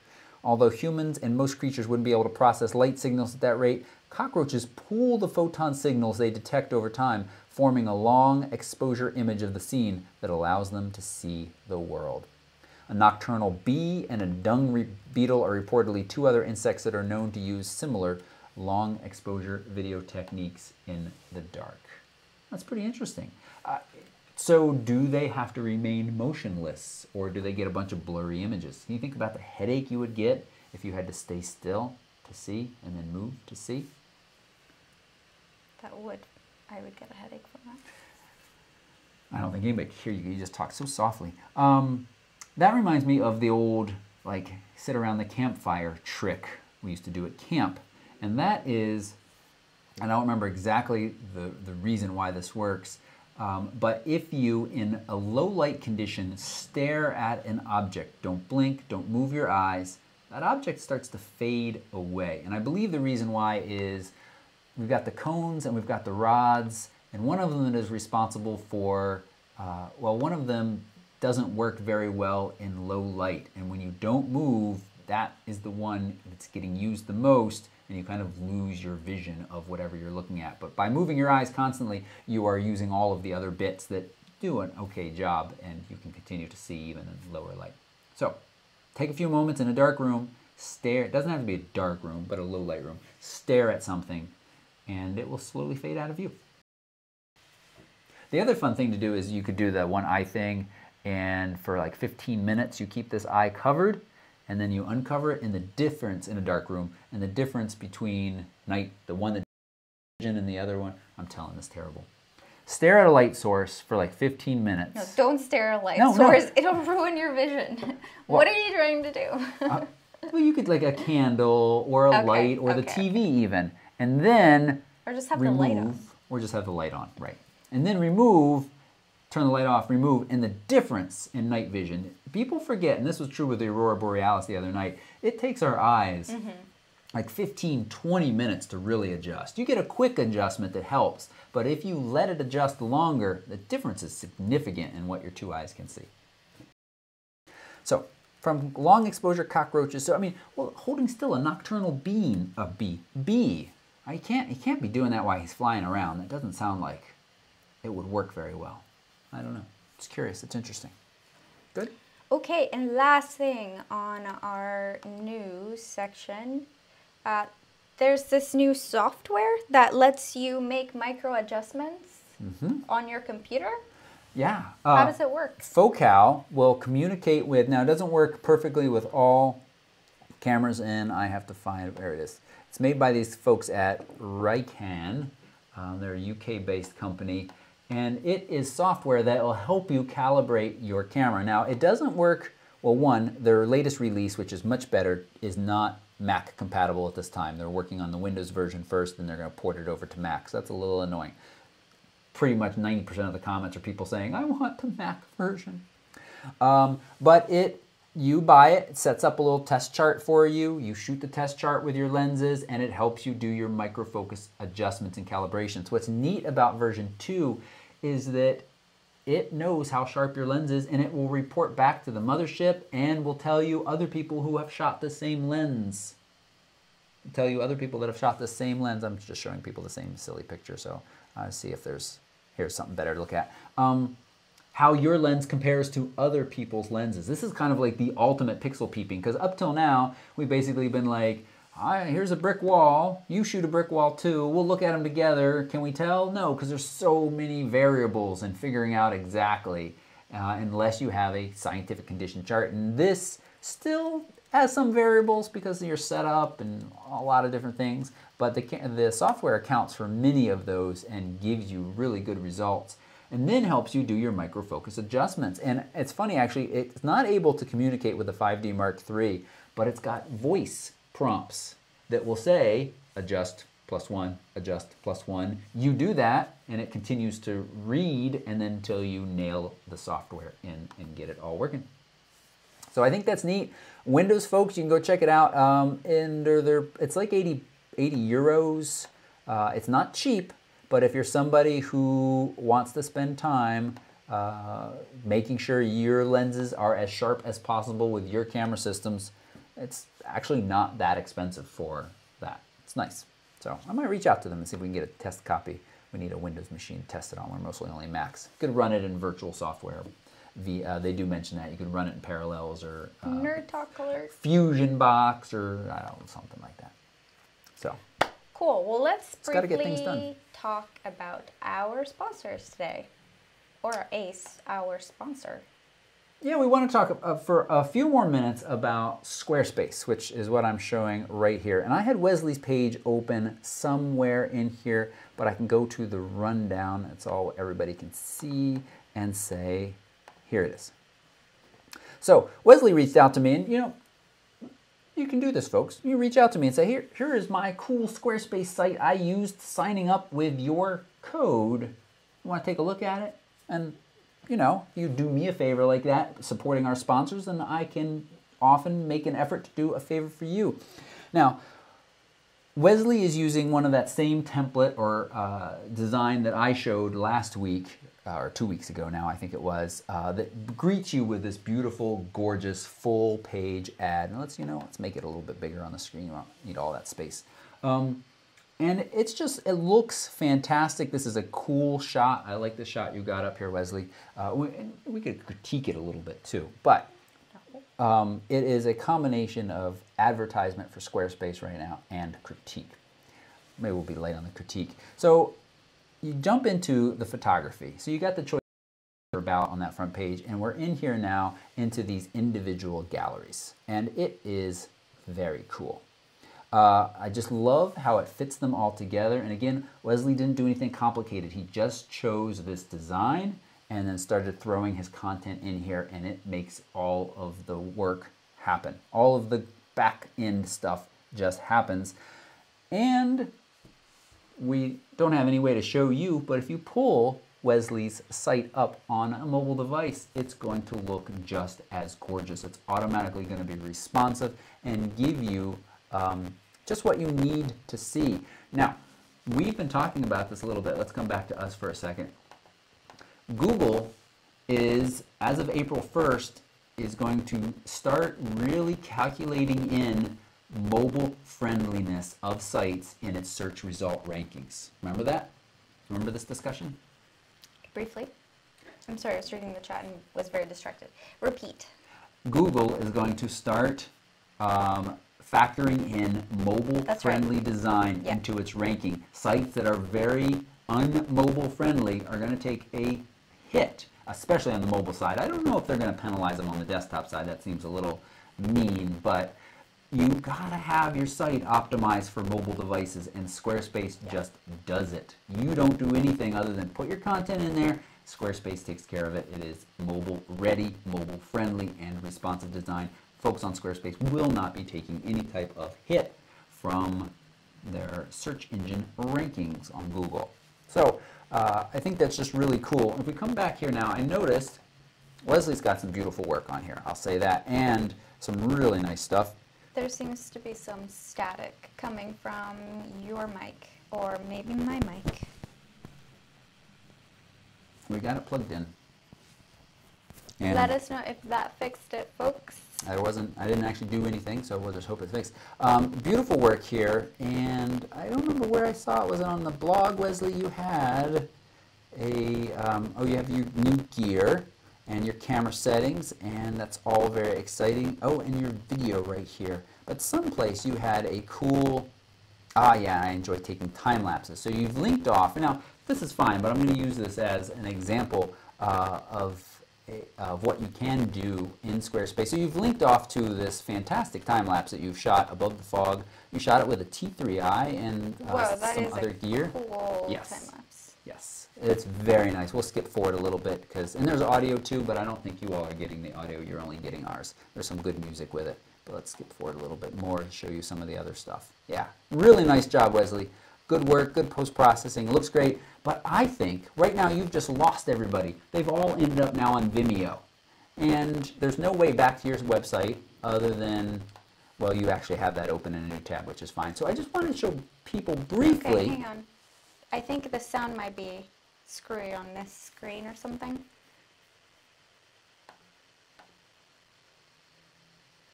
Although humans and most creatures wouldn't be able to process light signals at that rate, cockroaches pool the photon signals they detect over time, forming a long exposure image of the scene that allows them to see the world. A nocturnal bee and a dung beetle are reportedly two other insects that are known to use similar long exposure video techniques in the dark. That's pretty interesting. So, do they have to remain motionless or do they get a bunch of blurry images? Can you think about the headache you would get if you had to stay still to see and then move to see? That would, I would get a headache from that. I don't think anybody could hear you. You just talk so softly. Um, that reminds me of the old, like, sit around the campfire trick we used to do at camp. And that is, and I don't remember exactly the, the reason why this works, um, but if you, in a low light condition, stare at an object, don't blink, don't move your eyes, that object starts to fade away. And I believe the reason why is we've got the cones and we've got the rods, and one of them is responsible for, uh, well, one of them doesn't work very well in low light. And when you don't move, that is the one that's getting used the most, and you kind of lose your vision of whatever you're looking at. But by moving your eyes constantly, you are using all of the other bits that do an okay job, and you can continue to see even in lower light. So, take a few moments in a dark room, stare. It doesn't have to be a dark room, but a low light room. Stare at something, and it will slowly fade out of view. The other fun thing to do is you could do the one eye thing, and for like 15 minutes, you keep this eye covered, and then you uncover it, in the difference in a dark room, and the difference between night, the one that and the other one, I'm telling this terrible. Stare at a light source for like 15 minutes. No, don't stare at a light No, no. source. It'll ruin your vision. what are you trying to do? Uh, well, you could like a candle or a Okay, light or the TV even, and then or just have the light on. or just have the light on, right? and then remove, turn the light off, remove, and the difference in night vision. People forget, and this was true with the Aurora Borealis the other night, it takes our eyes mm-hmm. like 15, 20 minutes to really adjust. You get a quick adjustment that helps, but if you let it adjust longer, the difference is significant in what your two eyes can see. So, from long exposure cockroaches, so I mean, well, holding still a nocturnal bean, a bee, bee. I can't, he can't be doing that while he's flying around. That doesn't sound like it would work very well. I don't know. It's curious. It's interesting. Good. Okay, and last thing on our news section, uh, there's this new software that lets you make micro adjustments on your computer. Yeah. How uh, does it work? Focal will communicate with, now it doesn't work perfectly with all cameras in, I have to find, where it is. It's made by these folks at Reikan. Um, they're a UK based company. And it is software that will help you calibrate your camera. Now, it doesn't work, well, one, their latest release, which is much better, is not Mac compatible at this time. They're working on the Windows version first, then they're going to port it over to Mac. So that's a little annoying pretty much 90% of the comments are people saying, I want the Mac version. Um, but it, you buy it, it sets up a little test chart for you. You shoot the test chart with your lenses, and it helps you do your micro focus adjustments and calibrations. What's neat about version 2 is that it knows how sharp your lens is, and it will report back to the mothership and will tell you other people who have shot the same lens tell you other people that have shot the same lens. I'm just showing people the same silly picture, so uh, see if there's here's something better to look at. Um, how your lens compares to other people's lenses. This is kind of like the ultimate pixel peeping because up till now we've basically been like, "Hi, here's a brick wall. You shoot a brick wall too. We'll look at them together. Can we tell? No, because there's so many variables in figuring out exactly, uh, unless you have a scientific condition chart. And this still has some variables because of your setup and a lot of different things. But the, the software accounts for many of those and gives you really good results. And then helps you do your micro focus adjustments. And it's funny actually, it's not able to communicate with the 5D Mark III, but it's got voice prompts that will say adjust plus one, adjust plus one. You do that and it continues to read and then until you nail the software in and get it all working. So I think that's neat. Windows folks, you can go check it out. Um, and they're, it's like 80, 80 euros. Uh, it's not cheap, but if you're somebody who wants to spend time uh, making sure your lenses are as sharp as possible with your camera systems, it's actually not that expensive for that. It's nice. So I might reach out to them and see if we can get a test copy. We need a Windows machine tested on. We're mostly only Macs. You could run it in virtual software. The, uh, they do mention that you could run it in Parallels or uh, Nerd Talk Alert. Fusion Box or I don't know something like that. So Cool. Well, let's briefly get things done. talk about our sponsors today, or ACE, our sponsor. Yeah, we want to talk uh, for a few more minutes about Squarespace, which is what I'm showing right here. And I had Wesley's page open somewhere in here, but I can go to the rundown. That's all everybody can see and say, here it is. So Wesley reached out to me, and you know, you can do this, folks. You reach out to me and say, here, here is my cool Squarespace site I used signing up with your code. You want to take a look at it? And, you know, you do me a favor like that, supporting our sponsors, then I can often make an effort to do a favor for you. Now, Wesley is using one of that same template or uh, design that I showed last week, uh, or two weeks ago now, I think it was, uh, that greets you with this beautiful, gorgeous, full page ad. And let's, you know, let's make it a little bit bigger on the screen. You don't need all that space. Um, and it's just, it looks fantastic. This is a cool shot. I like the shot you got up here, Wesley. Uh, we, we could critique it a little bit too. But um, it is a combination of advertisement for Squarespace right now and critique. Maybe we'll be late on the critique. So you jump into the photography. So you got the choice about on that front page, and we're in here now into these individual galleries, and it is very cool. Uh, I just love how it fits them all together. And again, Wesley didn't do anything complicated. He just chose this design and then started throwing his content in here, and it makes all of the work happen. All of the back end stuff just happens. And we don't have any way to show you, but if you pull Wesley's site up on a mobile device, it's going to look just as gorgeous. It's automatically going to be responsive and give you um, just what you need to see. Now, we've been talking about this a little bit. Let's come back to us for a second. Google is, as of April 1st, is going to start really calculating in mobile friendliness of sites in its search result rankings. Remember that? Remember this discussion? Briefly. I'm sorry, I was reading the chat and was very distracted. Repeat. Google is going to start um, factoring in mobile That's right. friendly design Yeah. into its ranking. Sites that are very unmobile friendly are going to take a hit, especially on the mobile side. I don't know if they're going to penalize them on the desktop side. That seems a little mean, but you got to have your site optimized for mobile devices, and Squarespace just does it. You don't do anything other than put your content in there. Squarespace takes care of it. It is mobile ready, mobile friendly, and responsive design. Folks on Squarespace will not be taking any type of hit from their search engine rankings on Google. So uh, I think that's just really cool. If we come back here now, I noticed Leslie's got some beautiful work on here. I'll say that, and some really nice stuff. There seems to be some static coming from your mic, or maybe my mic. We got it plugged in. And Let us know if that fixed it, folks. I wasn't, I didn't actually do anything, so we'll just hope it's fixed. Um, beautiful work here, and I don't remember where I saw it. Was it on the blog, Wesley? You had a, um, oh, you have your new gear and your camera settings, and that's all very exciting. Oh, and your video right here. But someplace you had a cool, ah, yeah, I enjoy taking time lapses. So you've linked off, now this is fine, but I'm going to use this as an example uh, of of what you can do in Squarespace. So you've linked off to this fantastic time lapse that you've shot above the fog. You shot it with a T3i and uh, Whoa, that some is other a gear. cool Yes. time lapse. Yes, it's very nice. We'll skip forward a little bit because, and there's audio too, but I don't think you all are getting the audio. You're only getting ours. There's some good music with it, but let's skip forward a little bit more to show you some of the other stuff. Yeah, really nice job, Wesley. Good work, good post processing. Looks great, but I think right now you've just lost everybody. They've all ended up now on Vimeo, and there's no way back to your website other than. Well, you actually have that open in a new tab, which is fine. So I just wanted to show people briefly. Okay, hang on. I think the sound might be screwy on this screen or something.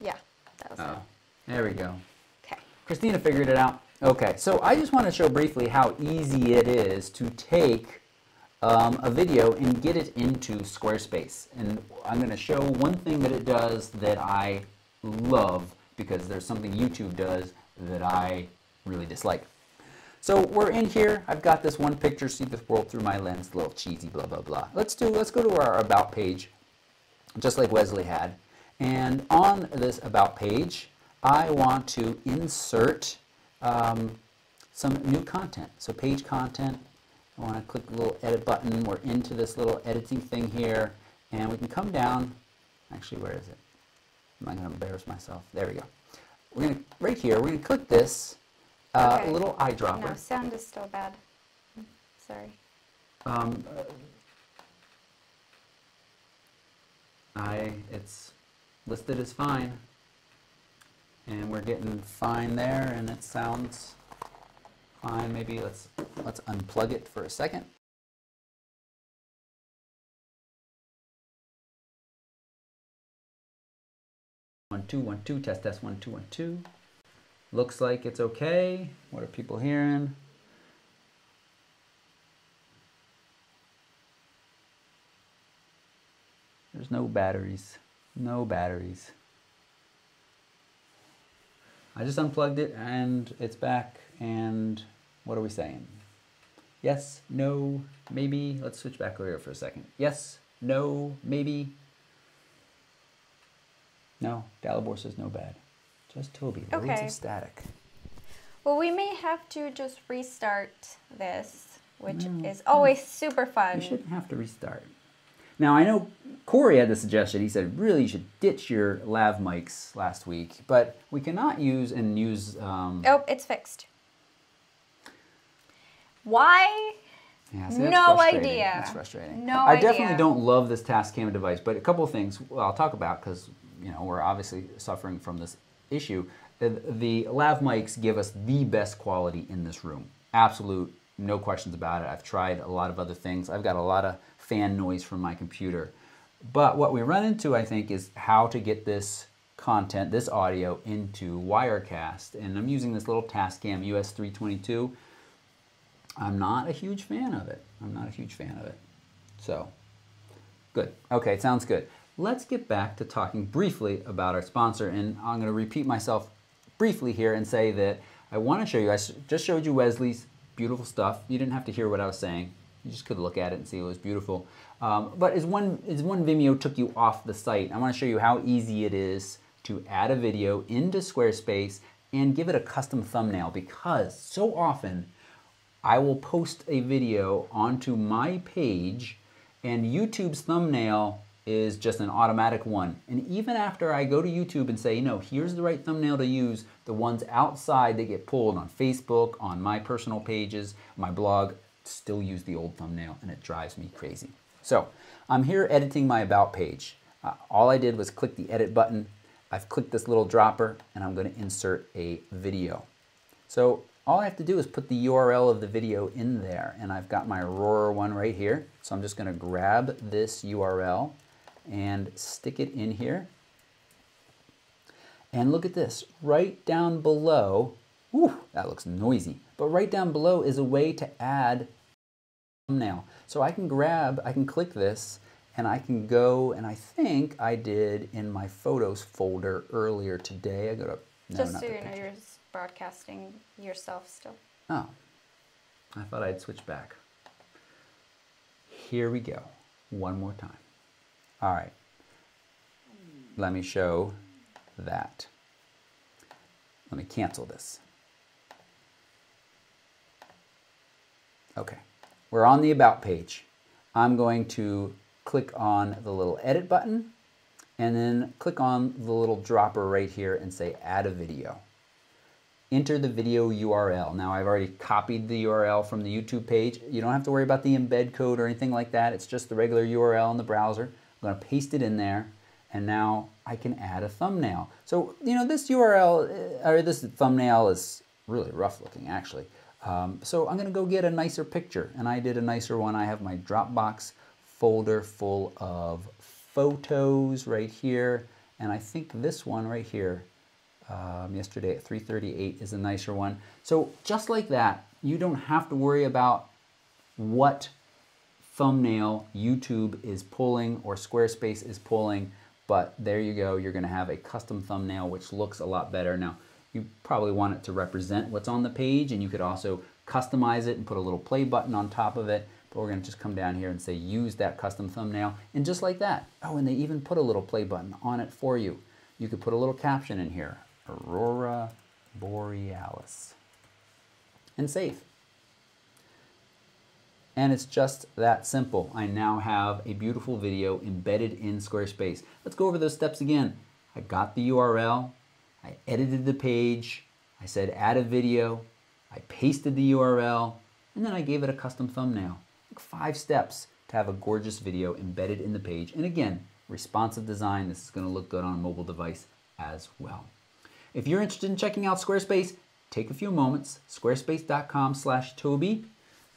Yeah, that was Oh, it. there we go. Okay. Christina figured it out. Okay, so I just want to show briefly how easy it is to take um, a video and get it into Squarespace. And I'm going to show one thing that it does that I love because there's something YouTube does that I really dislike. So we're in here. I've got this one picture, see the world through my lens, a little cheesy, blah, blah, blah. Let's do, let's go to our about page, just like Wesley had. And on this about page, I want to insert um, some new content. So page content, I want to click the little edit button. We're into this little editing thing here. And we can come down. Actually, where is it? Am I going to embarrass myself? There we go. We're going to, right here, we're going to click this uh, Okay. little eyedropper. No, sound is still bad. Sorry. Um, I, it's listed as fine. And we're getting fine there and it sounds fine. Maybe let's, let's unplug it for a second. One, two, one, two, test, test, one, two, one, two. Looks like it's okay. What are people hearing? There's no batteries. No batteries. I just unplugged it and it's back. And what are we saying? Yes, no, maybe. Let's switch back over here for a second. Yes, no, maybe. No, Dalibor says no bad. Just Toby. Loads Okay. of static. Well, we may have to just restart this, which No. is always super fun. You shouldn't have to restart. Now I know Corey had the suggestion. He said, "Really, you should ditch your lav mics last week." But we cannot use and use. Um, Oh, it's fixed. Why? Yeah, see, No idea. That's frustrating. No idea. I definitely don't love this Tascam device, but a couple of things I'll talk about because you know we're obviously suffering from this issue. The, the lav mics give us the best quality in this room. Absolute, no questions about it. I've tried a lot of other things. I've got a lot of fan noise from my computer. But what we run into, I think, is how to get this content, this audio, into Wirecast. And I'm using this little Tascam US322. I'm not a huge fan of it. I'm not a huge fan of it. So, good. Okay, sounds good. Let's get back to talking briefly about our sponsor. And I'm going to repeat myself briefly here and say that I want to show you, I just showed you Wesley's beautiful stuff. You didn't have to hear what I was saying. You just could look at it and see it was beautiful. Um, but as one, as one Vimeo took you off the site, I want to show you how easy it is to add a video into Squarespace and give it a custom thumbnail because so often I will post a video onto my page and YouTube's thumbnail is just an automatic one. And even after I go to YouTube and say, no, here's the right thumbnail to use, the ones outside that get pulled on Facebook, on my personal pages, my blog, still use the old thumbnail and it drives me crazy. So I'm here editing my about page. Uh, all I did was click the edit button. I've clicked this little dropper and I'm gonna insert a video. So all I have to do is put the URL of the video in there and I've got my Aurora one right here. So I'm just gonna grab this URL and stick it in here. And look at this, right down below, whew, that looks noisy, but right down below is a way to add thumbnail. So I can grab, I can click this and I can go and I think I did in my photos folder earlier today. I go to, no, Just so you know, you're broadcasting yourself still. Oh, I thought I'd switch back. Here we go. One more time. All right. Let me show that. Let me cancel this. Okay. We're on the About page. I'm going to click on the little Edit button and then click on the little dropper right here and say Add a Video enter the video URL. Now I've already copied the URL from the YouTube page. You don't have to worry about the embed code or anything like that. It's just the regular URL in the browser. I'm going to paste it in there and now I can add a thumbnail. So, you know, this URL uh, or this thumbnail is really rough looking actually. Um, so I'm going to go get a nicer picture and I did a nicer one. I have my Dropbox folder full of photos right here and I think this one right here um, yesterday at 338 is a nicer one. So just like that, you don't have to worry about what thumbnail YouTube is pulling or Squarespace is pulling, but there you go. You're gonna have a custom thumbnail which looks a lot better. Now, you probably want it to represent what's on the page and you could also customize it and put a little play button on top of it. But we're gonna just come down here and say use that custom thumbnail and just like that. Oh, and they even put a little play button on it for you. You could put a little caption in here, Aurora Borealis, and save. And it's just that simple. I now have a beautiful video embedded in Squarespace. Let's go over those steps again. I got the URL, I edited the page, I said add a video, I pasted the URL, and then I gave it a custom thumbnail. Like five steps to have a gorgeous video embedded in the page. And again, responsive design. This is going to look good on a mobile device as well. If you're interested in checking out Squarespace, take a few moments. Squarespace.com slash Toby.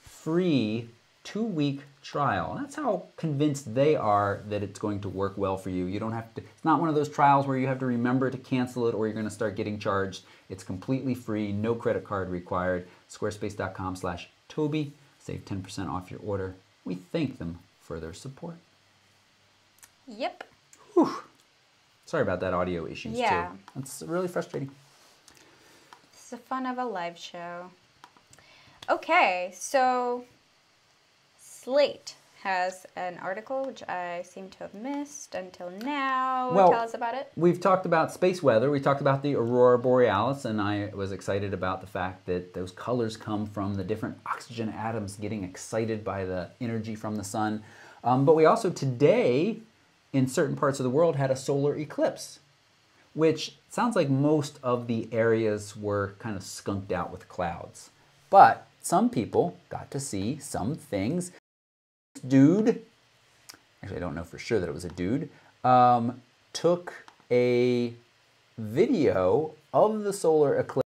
Free two-week trial. That's how convinced they are that it's going to work well for you. You don't have to, it's not one of those trials where you have to remember to cancel it or you're going to start getting charged. It's completely free, no credit card required. Squarespace.com slash Toby. Save 10% off your order. We thank them for their support. Yep. Sorry about that audio issues Yeah. too. It's really frustrating. It's the fun of a live show. Okay, so Slate has an article which I seem to have missed until now. Well- Tell us about it. We've talked about space weather. We talked about the aurora borealis, and I was excited about the fact that those colors come from the different oxygen atoms getting excited by the energy from the sun. Um, but we also today, in certain parts of the world, had a solar eclipse, which sounds like most of the areas were kind of skunked out with clouds. But some people got to see some things. Dude, actually, I don't know for sure that it was a dude, um, took a video of the solar eclipse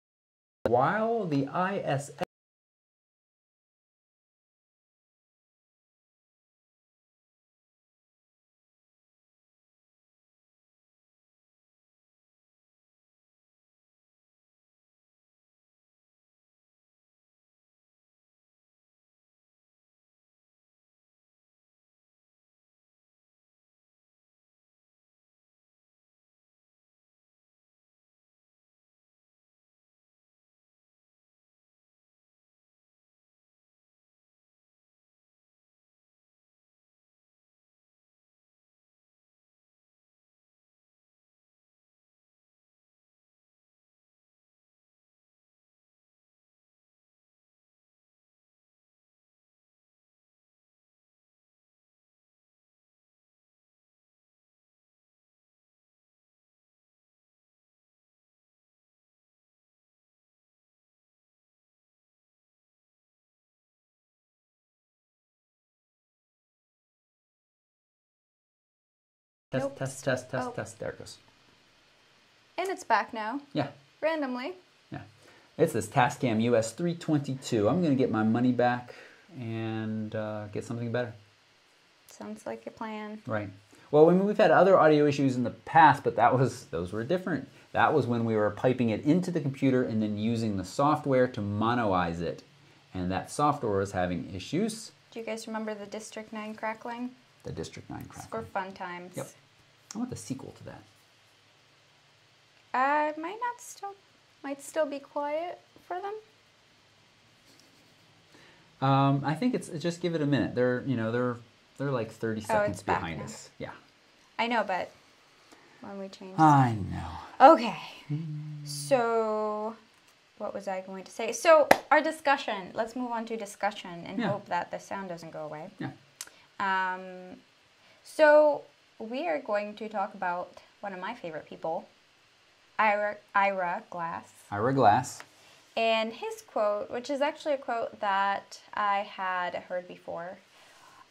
while the ISS Test, Nope. test, test, test, Oh. test. There it goes. And it's back now, Yeah, randomly. yeah. It's this Tascam US 322. I'm going to get my money back and uh, get something better. Sounds like a plan. Right. Well, I mean, we've had other audio issues in the past, but that was those were different. That was when we were piping it into the computer and then using the software to monoize it, and that software was having issues. Do you guys remember the District 9 crackling? The District Nine It's crack. for fun times. Yep. I want the sequel to that. I might not still, might still be quiet for them. Um, I think it's just give it a minute. They're you know they're they're like 30 seconds Oh, back behind us. Yeah. I know, but when we change. I know. Okay. So, what was I going to say? So, our discussion. Let's move on to discussion and Yeah. hope that the sound doesn't go away. Yeah. Um, so, we are going to talk about one of my favorite people, Ira, Ira Glass, Ira Glass. and his quote, which is actually a quote that I had heard before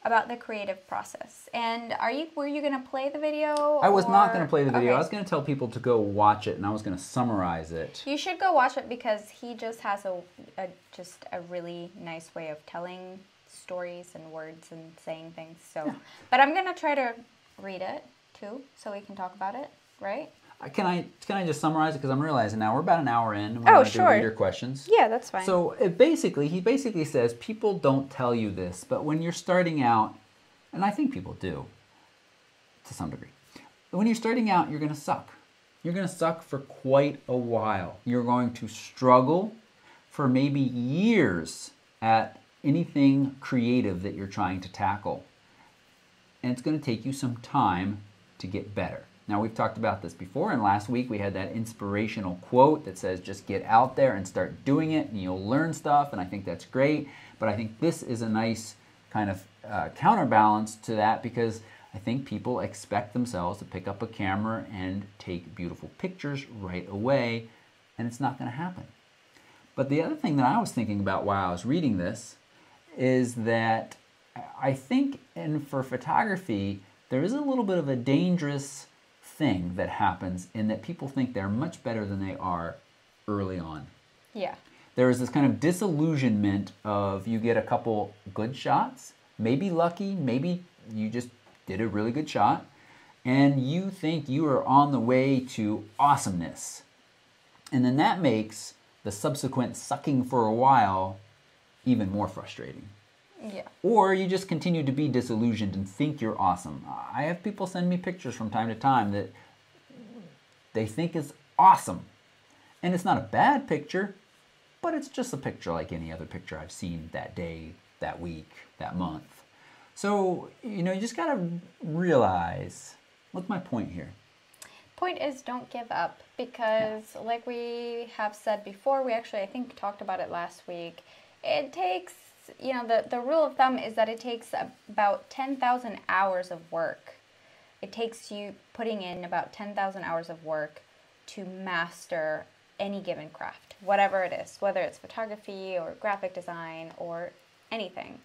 about the creative process. And are you were you going to play the video? I was not going to play the video. I was going to tell people to go watch it, and I was going to summarize it. You should go watch it because he just has a, a just a really nice way of telling stories and words and saying things. So, but I'm gonna try to read it too, so we can talk about it, right? Uh, Can I can I just summarize it because I'm realizing now we're about an hour in. and We're Oh, gonna do sure. reader questions. Yeah, that's fine. So it basically, he basically says people don't tell you this, but when you're starting out, and I think people do, to some degree, when you're starting out, you're going to suck. You're going to suck for quite a while. You're going to struggle for maybe years at anything creative that you're trying to tackle. And it's going to take you some time to get better. Now, we've talked about this before, and last week we had that inspirational quote that says, just get out there and start doing it, and you'll learn stuff, and I think that's great. But I think this is a nice kind of uh, counterbalance to that because I think people expect themselves to pick up a camera and take beautiful pictures right away, and it's not going to happen. But the other thing that I was thinking about while I was reading this is that I think in for photography there is a little bit of a dangerous thing that happens in that people think they're much better than they are early on. yeah, There is this kind of disillusionment of you get a couple good shots, maybe lucky, maybe you just did a really good shot, and you think you are on the way to awesomeness. And then that makes the subsequent sucking for a while even more frustrating. yeah, Or you just continue to be disillusioned and think you're awesome. I have people send me pictures from time to time that they think is awesome. And it's not a bad picture, but it's just a picture like any other picture I've seen that day, that week, that month. So, you know, you just got to realize what's my point here? Point is, don't give up because, like we have said before, we actually I think talked about it last week. It takes, you know, the the rule of thumb is that it takes about ten thousand hours of work. It takes you putting in about ten thousand hours of work to master any given craft, whatever it is, whether it's photography or graphic design or anything.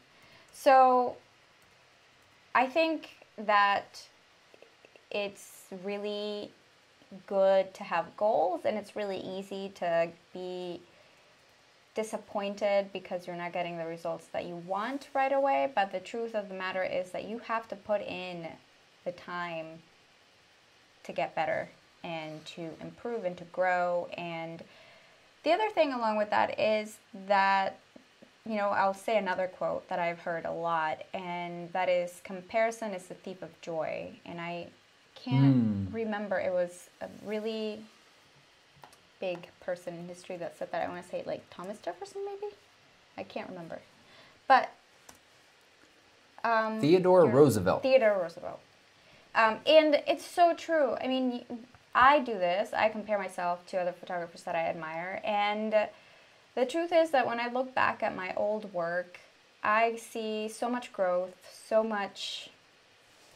So I think that it's really good to have goals and it's really easy to be disappointed because you're not getting the results that you want right away. But the truth of the matter is that you have to put in the time to get better and to improve and to grow. And the other thing along with that is that, you know, I'll say another quote that I've heard a lot, and that is comparison is the thief of joy. And I can't Hmm. remember, it was a really big person in history that said that. I want to say like Thomas Jefferson, maybe? I can't remember. But um, Theodore Roosevelt. Theodore Roosevelt. Um, and it's so true. I mean, I do this. I compare myself to other photographers that I admire. And the truth is that when I look back at my old work, I see so much growth, so much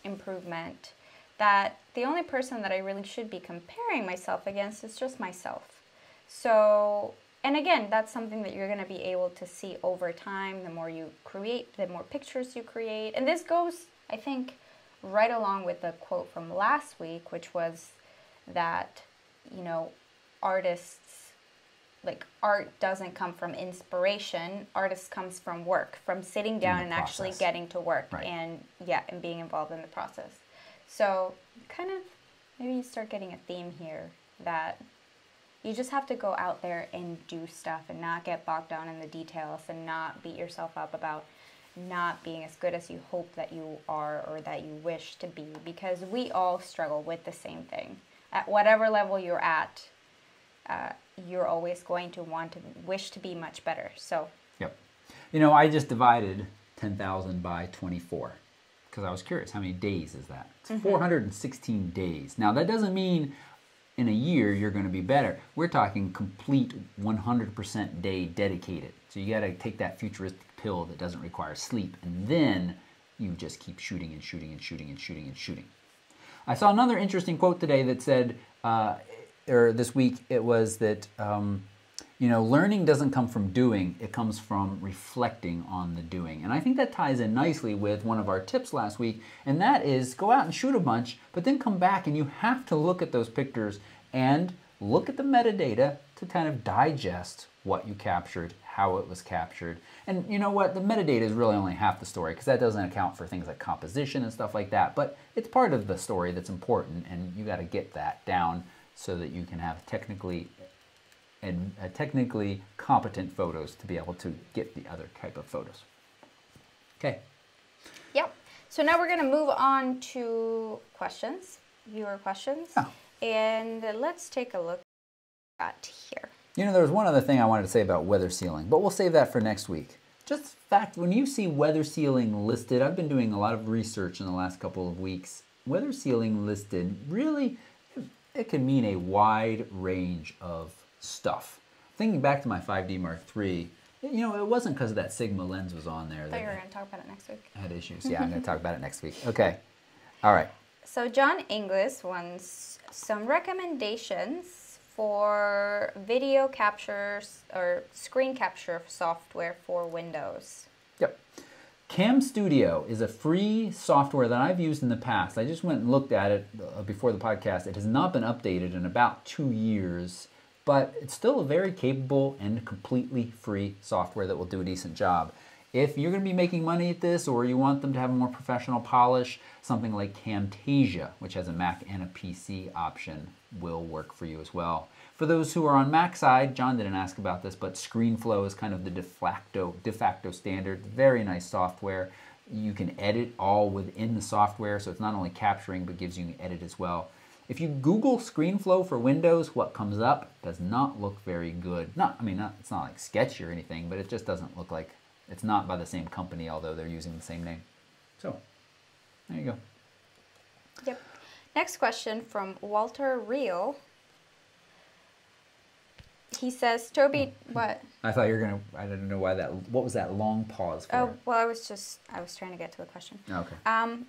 improvement that the only person that I really should be comparing myself against is just myself. So, and again, that's something that you're going to be able to see over time. The more you create, the more pictures you create. And this goes, I think, right along with the quote from last week, which was that, you know, artists, like art doesn't come from inspiration, artists comes from work, from sitting down and actually getting to work Right. and, yeah, and being involved in the process. So, kind of, maybe you start getting a theme here that you just have to go out there and do stuff and not get bogged down in the details and not beat yourself up about not being as good as you hope that you are or that you wish to be because we all struggle with the same thing. At whatever level you're at, uh, you're always going to want to wish to be much better. So, Yep. You know, I just divided 10,000 by 24 because I was curious how many days is that? It's 416 days. Now, that doesn't mean in a year you're going to be better. We're talking complete 100% day dedicated. So you got to take that futuristic pill that doesn't require sleep and then you just keep shooting and shooting and shooting and shooting and shooting. I saw another interesting quote today that said, uh, or this week, it was that, um, you know, learning doesn't come from doing, it comes from reflecting on the doing. And I think that ties in nicely with one of our tips last week, and that is go out and shoot a bunch, but then come back and you have to look at those pictures and look at the metadata to kind of digest what you captured, how it was captured. And you know what? The metadata is really only half the story because that doesn't account for things like composition and stuff like that. But it's part of the story that's important, and you got to get that down so that you can have technically and uh, technically competent photos to be able to get the other type of photos. Okay. yep. So now we're going to move on to questions, viewer questions. Yeah. And let's take a look at here. You know, there was one other thing I wanted to say about weather sealing, but we'll save that for next week. Just fact, when you see weather sealing listed, I've been doing a lot of research in the last couple of weeks. Weather sealing listed really, it can mean a wide range of stuff. Thinking back to my 5D Mark III, you know, it wasn't because that Sigma lens was on there I thought you were going to talk about it next week. had issues. Yeah, I'm going [laughs] to talk about it next week. Okay. All right. So John Inglis wants some recommendations for video captures or screen capture software for Windows. Yep. Cam Studio is a free software that I've used in the past. I just went and looked at it uh, before the podcast. It has not been updated in about two years, but it's still a very capable and completely free software that will do a decent job. If you're going to be making money at this or you want them to have a more professional polish, something like Camtasia, which has a Mac and a PC option, will work for you as well. For those who are on Mac side, John didn't ask about this, but ScreenFlow is kind of the de facto, de facto standard. Very nice software. You can edit all within the software, so it's not only capturing but gives you an edit as well. If you Google ScreenFlow for Windows, what comes up does not look very good. Not, I mean, not, it's not like sketchy or anything, but it just doesn't look like it's not by the same company, although they're using the same name. So, there you go. Yep. Next question from Walter Reel. He says, Toby, what? I thought you were gonna. I didn't know why that. What was that long pause for? Oh, well, I was just, I was trying to get to the question. Okay. Um,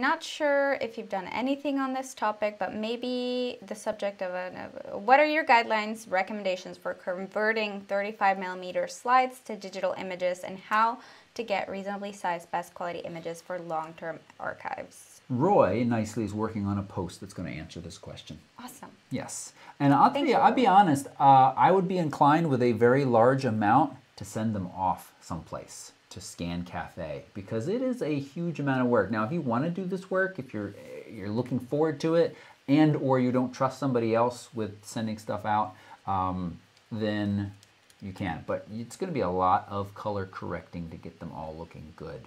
not sure if you've done anything on this topic, but maybe the subject of an. Of, what are your guidelines, recommendations for converting 35 millimeter slides to digital images, and how to get reasonably sized, best quality images for long term archives? Roy nicely is working on a post that's going to answer this question. Awesome. Yes, and I'll tell you, I'll be honest. Uh, I would be inclined with a very large amount to send them off someplace to Scan Cafe because it is a huge amount of work. Now, if you want to do this work, if you're you're looking forward to it, and or you don't trust somebody else with sending stuff out, um, then you can. But it's going to be a lot of color correcting to get them all looking good.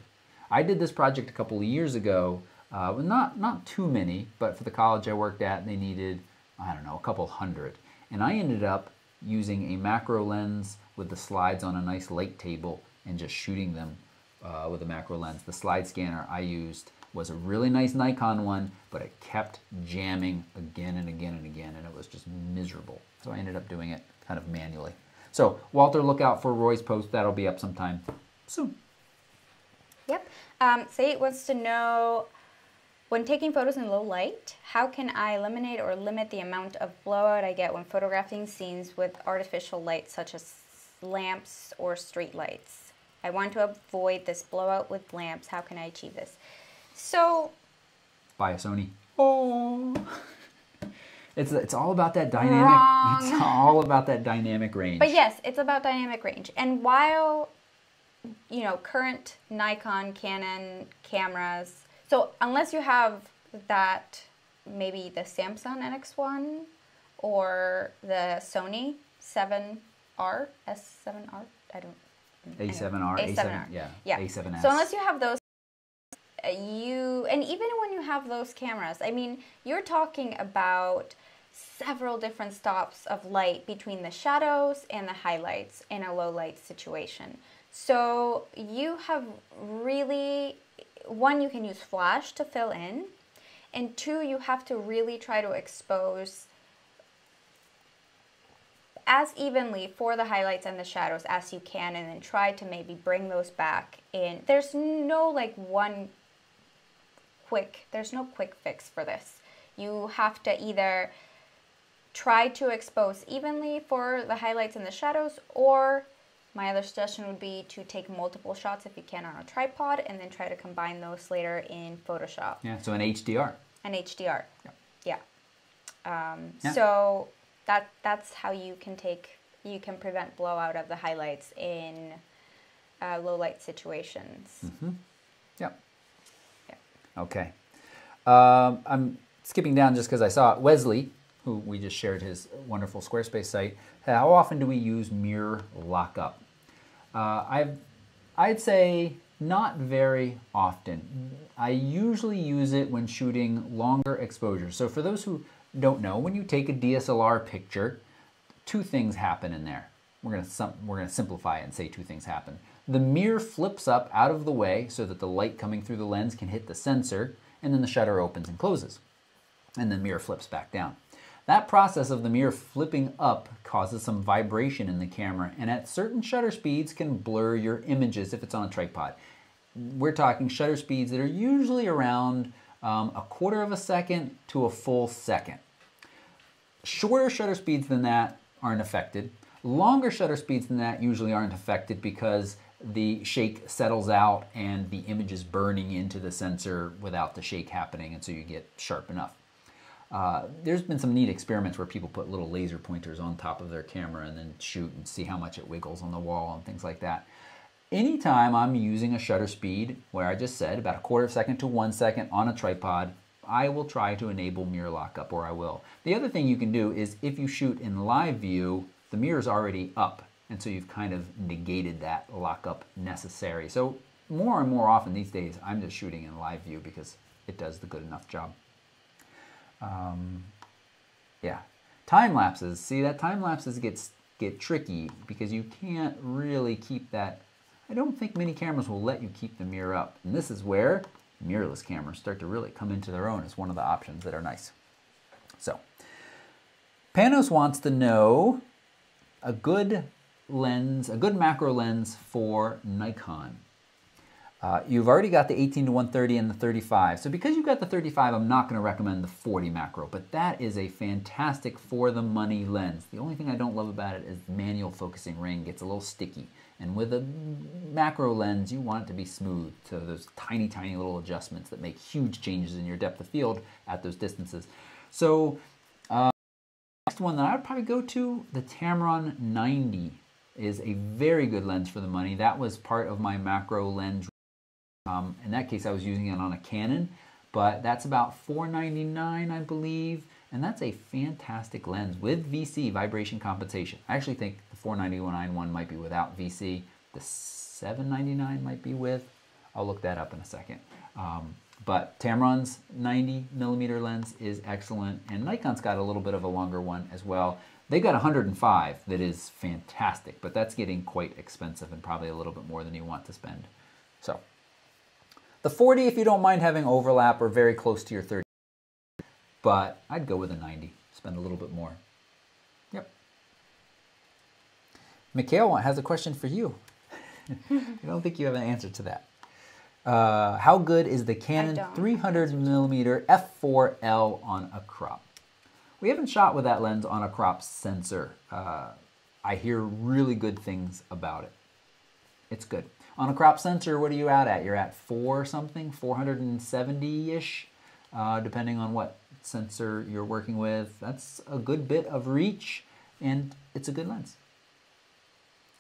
I did this project a couple of years ago. Uh, not not too many, but for the college I worked at, they needed I don't know a couple hundred, and I ended up using a macro lens with the slides on a nice light table and just shooting them uh, with a macro lens. The slide scanner I used was a really nice Nikon one, but it kept jamming again and again and again, and it was just miserable. So I ended up doing it kind of manually. So Walter, look out for Roy's post. That'll be up sometime soon. Yep. Um, Say wants to know, when taking photos in low light, how can I eliminate or limit the amount of blowout I get when photographing scenes with artificial light such as lamps or street lights? I want to avoid this blowout with lamps. How can I achieve this? So, buy a Sony. Oh. It's, it's all about that dynamic. Wrong. It's all about that dynamic range. But yes, it's about dynamic range. And while you know current Nikon, Canon cameras, so unless you have that, maybe the Samsung NX1 or the Sony 7R S7R. I don't a7R, A7, A7R. yeah, yeah. A7S. So unless you have those, uh, you and even when you have those cameras, I mean, you're talking about several different stops of light between the shadows and the highlights in a low light situation. So you have really one you can use flash to fill in, and two you have to really try to expose as evenly for the highlights and the shadows as you can and then try to maybe bring those back in. There's no like one quick, there's no quick fix for this. You have to either try to expose evenly for the highlights and the shadows or my other suggestion would be to take multiple shots if you can on a tripod and then try to combine those later in Photoshop. Yeah, so an HDR. An HDR. Yeah. yeah. Um, yeah. So that that's how you can take you can prevent blowout of the highlights in uh, low light situations. Mm-hmm. Yep. Yeah. Okay. Um, I'm skipping down just because I saw it. Wesley, who we just shared his wonderful Squarespace site. How often do we use mirror lockup? Uh, I've, I'd say not very often. I usually use it when shooting longer exposures. So for those who don't know, when you take a DSLR picture, two things happen in there. We're going to we're to simplify it and say two things happen. The mirror flips up out of the way so that the light coming through the lens can hit the sensor, and then the shutter opens and closes. And the mirror flips back down. That process of the mirror flipping up causes some vibration in the camera, and at certain shutter speeds can blur your images if it's on a tripod. We're talking shutter speeds that are usually around um, a quarter of a second to a full second. Shorter shutter speeds than that aren't affected. Longer shutter speeds than that usually aren't affected because the shake settles out and the image is burning into the sensor without the shake happening, and so you get sharp enough. Uh, there's been some neat experiments where people put little laser pointers on top of their camera and then shoot and see how much it wiggles on the wall and things like that. Anytime I'm using a shutter speed, where I just said about a quarter of a second to one second on a tripod, I will try to enable mirror lockup, or I will. The other thing you can do is if you shoot in live view, the mirror is already up, and so you've kind of negated that lockup necessary. So more and more often these days, I'm just shooting in live view because it does the good enough job. Um, yeah, time lapses. See that time lapses gets get tricky because you can't really keep that. I don't think many cameras will let you keep the mirror up, and this is where mirrorless cameras start to really come into their own as one of the options that are nice. So, Panos wants to know a good lens, a good macro lens for Nikon. Uh, you've already got the 18 to 130 and the 35. So because you've got the 35, I'm not going to recommend the 40 macro, but that is a fantastic for the money lens. The only thing I don't love about it is the manual focusing ring gets a little sticky. And with a macro lens, you want it to be smooth. So those tiny, tiny little adjustments that make huge changes in your depth of field at those distances. So uh, next one that I would probably go to, the Tamron 90 is a very good lens for the money. That was part of my macro lens um, in that case, I was using it on a Canon, but that's about $4.99, I believe, and that's a fantastic lens with VC, vibration compensation. I actually think the 499 one might be without VC. The 799 might be with. I'll look that up in a second. Um, but Tamron's 90 millimeter lens is excellent, and Nikon's got a little bit of a longer one as well. They've got 105 that is fantastic, but that's getting quite expensive and probably a little bit more than you want to spend. So the 40 if you don't mind having overlap or very close to your 30. But I'd go with a 90, spend a little bit more. Yep. Mikhail has a question for you. [laughs] I don't think you have an answer to that. Uh, how good is the Canon 300 millimeter f4L on a crop? We haven't shot with that lens on a crop sensor. Uh, I hear really good things about it. It's good. On a crop sensor, what are you out at? You're at four something, 470-ish, uh, depending on what sensor you're working with. That's a good bit of reach, and it's a good lens.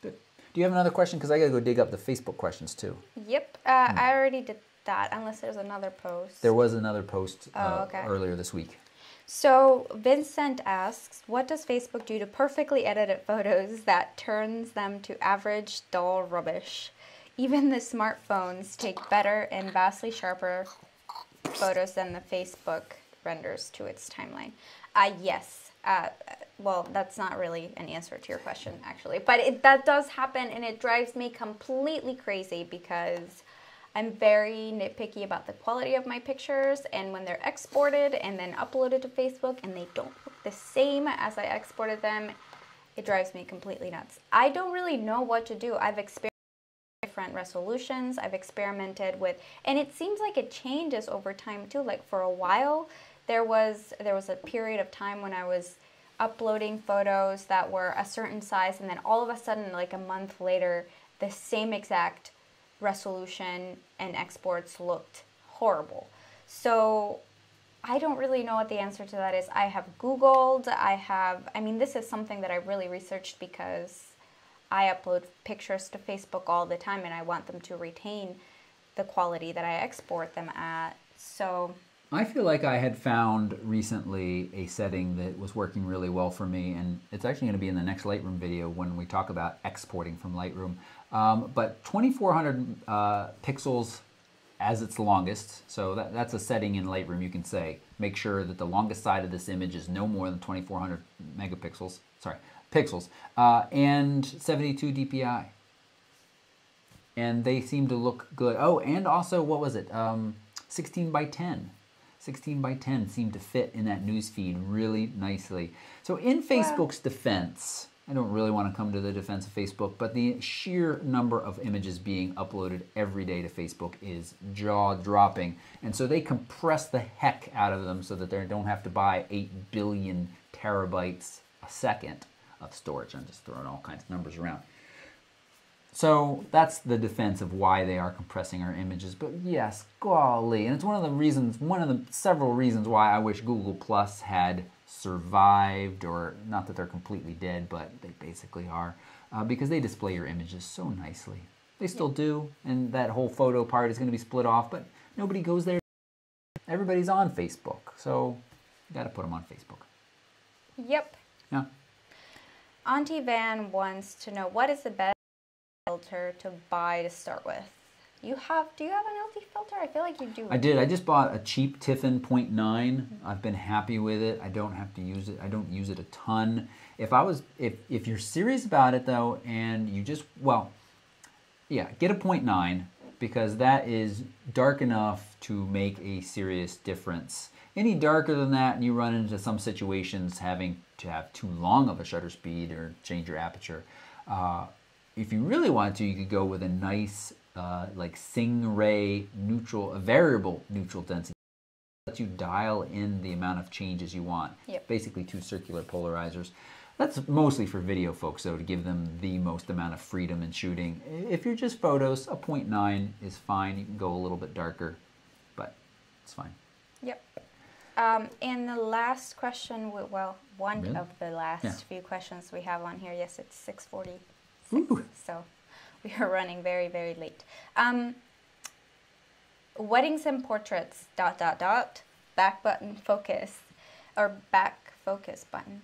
Good. Do you have another question? Because I got to go dig up the Facebook questions too. Yep, uh, hmm. I already did that, unless there's another post. There was another post uh, oh, okay. earlier this week. So Vincent asks, what does Facebook do to perfectly edited photos that turns them to average, dull rubbish? Even the smartphones take better and vastly sharper photos than the Facebook renders to its timeline. Uh, yes. Uh, well, that's not really an answer to your question, actually. But it, that does happen, and it drives me completely crazy because I'm very nitpicky about the quality of my pictures, and when they're exported and then uploaded to Facebook and they don't look the same as I exported them, it drives me completely nuts. I don't really know what to do. I've experienced different resolutions. I've experimented with, and it seems like it changes over time too. Like for a while, there was there was a period of time when I was uploading photos that were a certain size, and then all of a sudden, like a month later, the same exact resolution and exports looked horrible. So I don't really know what the answer to that is. I have Googled, I have, I mean, this is something that I really researched because I upload pictures to Facebook all the time and I want them to retain the quality that I export them at. So I feel like I had found recently a setting that was working really well for me, and it's actually going to be in the next Lightroom video when we talk about exporting from Lightroom. Um, but 2400 uh, pixels as its longest, so that, that's a setting in Lightroom you can say. Make sure that the longest side of this image is no more than 2400 megapixels. Sorry, pixels, uh, and 72 DPI. And they seem to look good. Oh, and also, what was it? Um, 16 by 10. 16 by 10 seemed to fit in that news feed really nicely. So in Facebook's defense, I don't really want to come to the defense of Facebook, but the sheer number of images being uploaded every day to Facebook is jaw-dropping. And so they compress the heck out of them so that they don't have to buy 8 billion terabytes a second of storage. I'm just throwing all kinds of numbers around. So that's the defense of why they are compressing our images. But yes, golly, and it's one of the reasons, one of the several reasons why I wish Google Plus had survived, or not that they're completely dead, but they basically are, uh, because they display your images so nicely. They still do, and that whole photo part is going to be split off, but nobody goes there. Everybody's on Facebook, so you got to put them on Facebook. Yep. Yeah. Auntie Van wants to know what is the best filter to buy to start with. You have? Do you have an LT filter? I feel like you do. I did. I just bought a cheap Tiffen 0.9. Mm-hmm. I've been happy with it. I don't have to use it. I don't use it a ton. If I was, if if you're serious about it though, and you just well, yeah, get a 0.9 because that is dark enough to make a serious difference. Any darker than that, and you run into some situations having to have too long of a shutter speed or change your aperture. Uh, if you really want to, you could go with a nice uh, like Singh-Ray neutral, a variable neutral density. Lets you dial in the amount of changes you want. Yep. Basically, two circular polarizers. That's mostly for video folks, though, to give them the most amount of freedom in shooting. If you're just photos, a 0.9 is fine. You can go a little bit darker, but it's fine. Yep. Um, and the last question, well, one Really? of the last Yeah. few questions we have on here. Yes, it's six forty, so [laughs] we are running very very late. Um, weddings and portraits. Dot dot dot. Back button focus, or back focus button.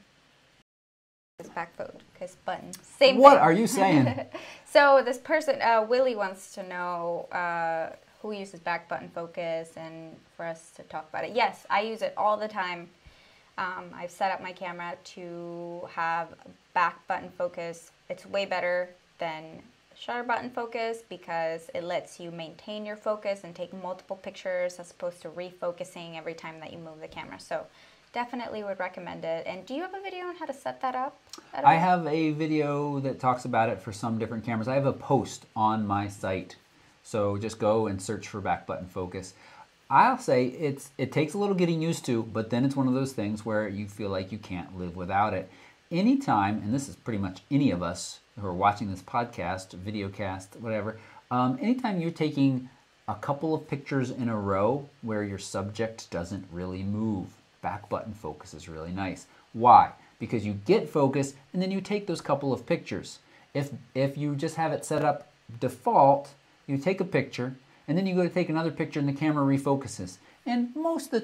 Back focus button. Same. What thing. are you saying? [laughs] So this person, uh, Willie, wants to know uh, who uses back button focus and for us to talk about it. Yes, I use it all the time. Um, I've set up my camera to have back button focus. It's way better than shutter button focus because it lets you maintain your focus and take multiple pictures as opposed to refocusing every time that you move the camera. So definitely would recommend it. And do you have a video on how to set that up? I have a video that talks about it for some different cameras. I have a post on my site. So just go and search for back button focus. I'll say it's it takes a little getting used to, but then it's one of those things where you feel like you can't live without it. Anytime, and this is pretty much any of us who are watching this podcast, video cast, whatever, um, anytime you're taking a couple of pictures in a row where your subject doesn't really move, back button focus is really nice. Why? Because you get focus and then you take those couple of pictures. If if you just have it set up default, you take a picture and then you go to take another picture and the camera refocuses. And most of the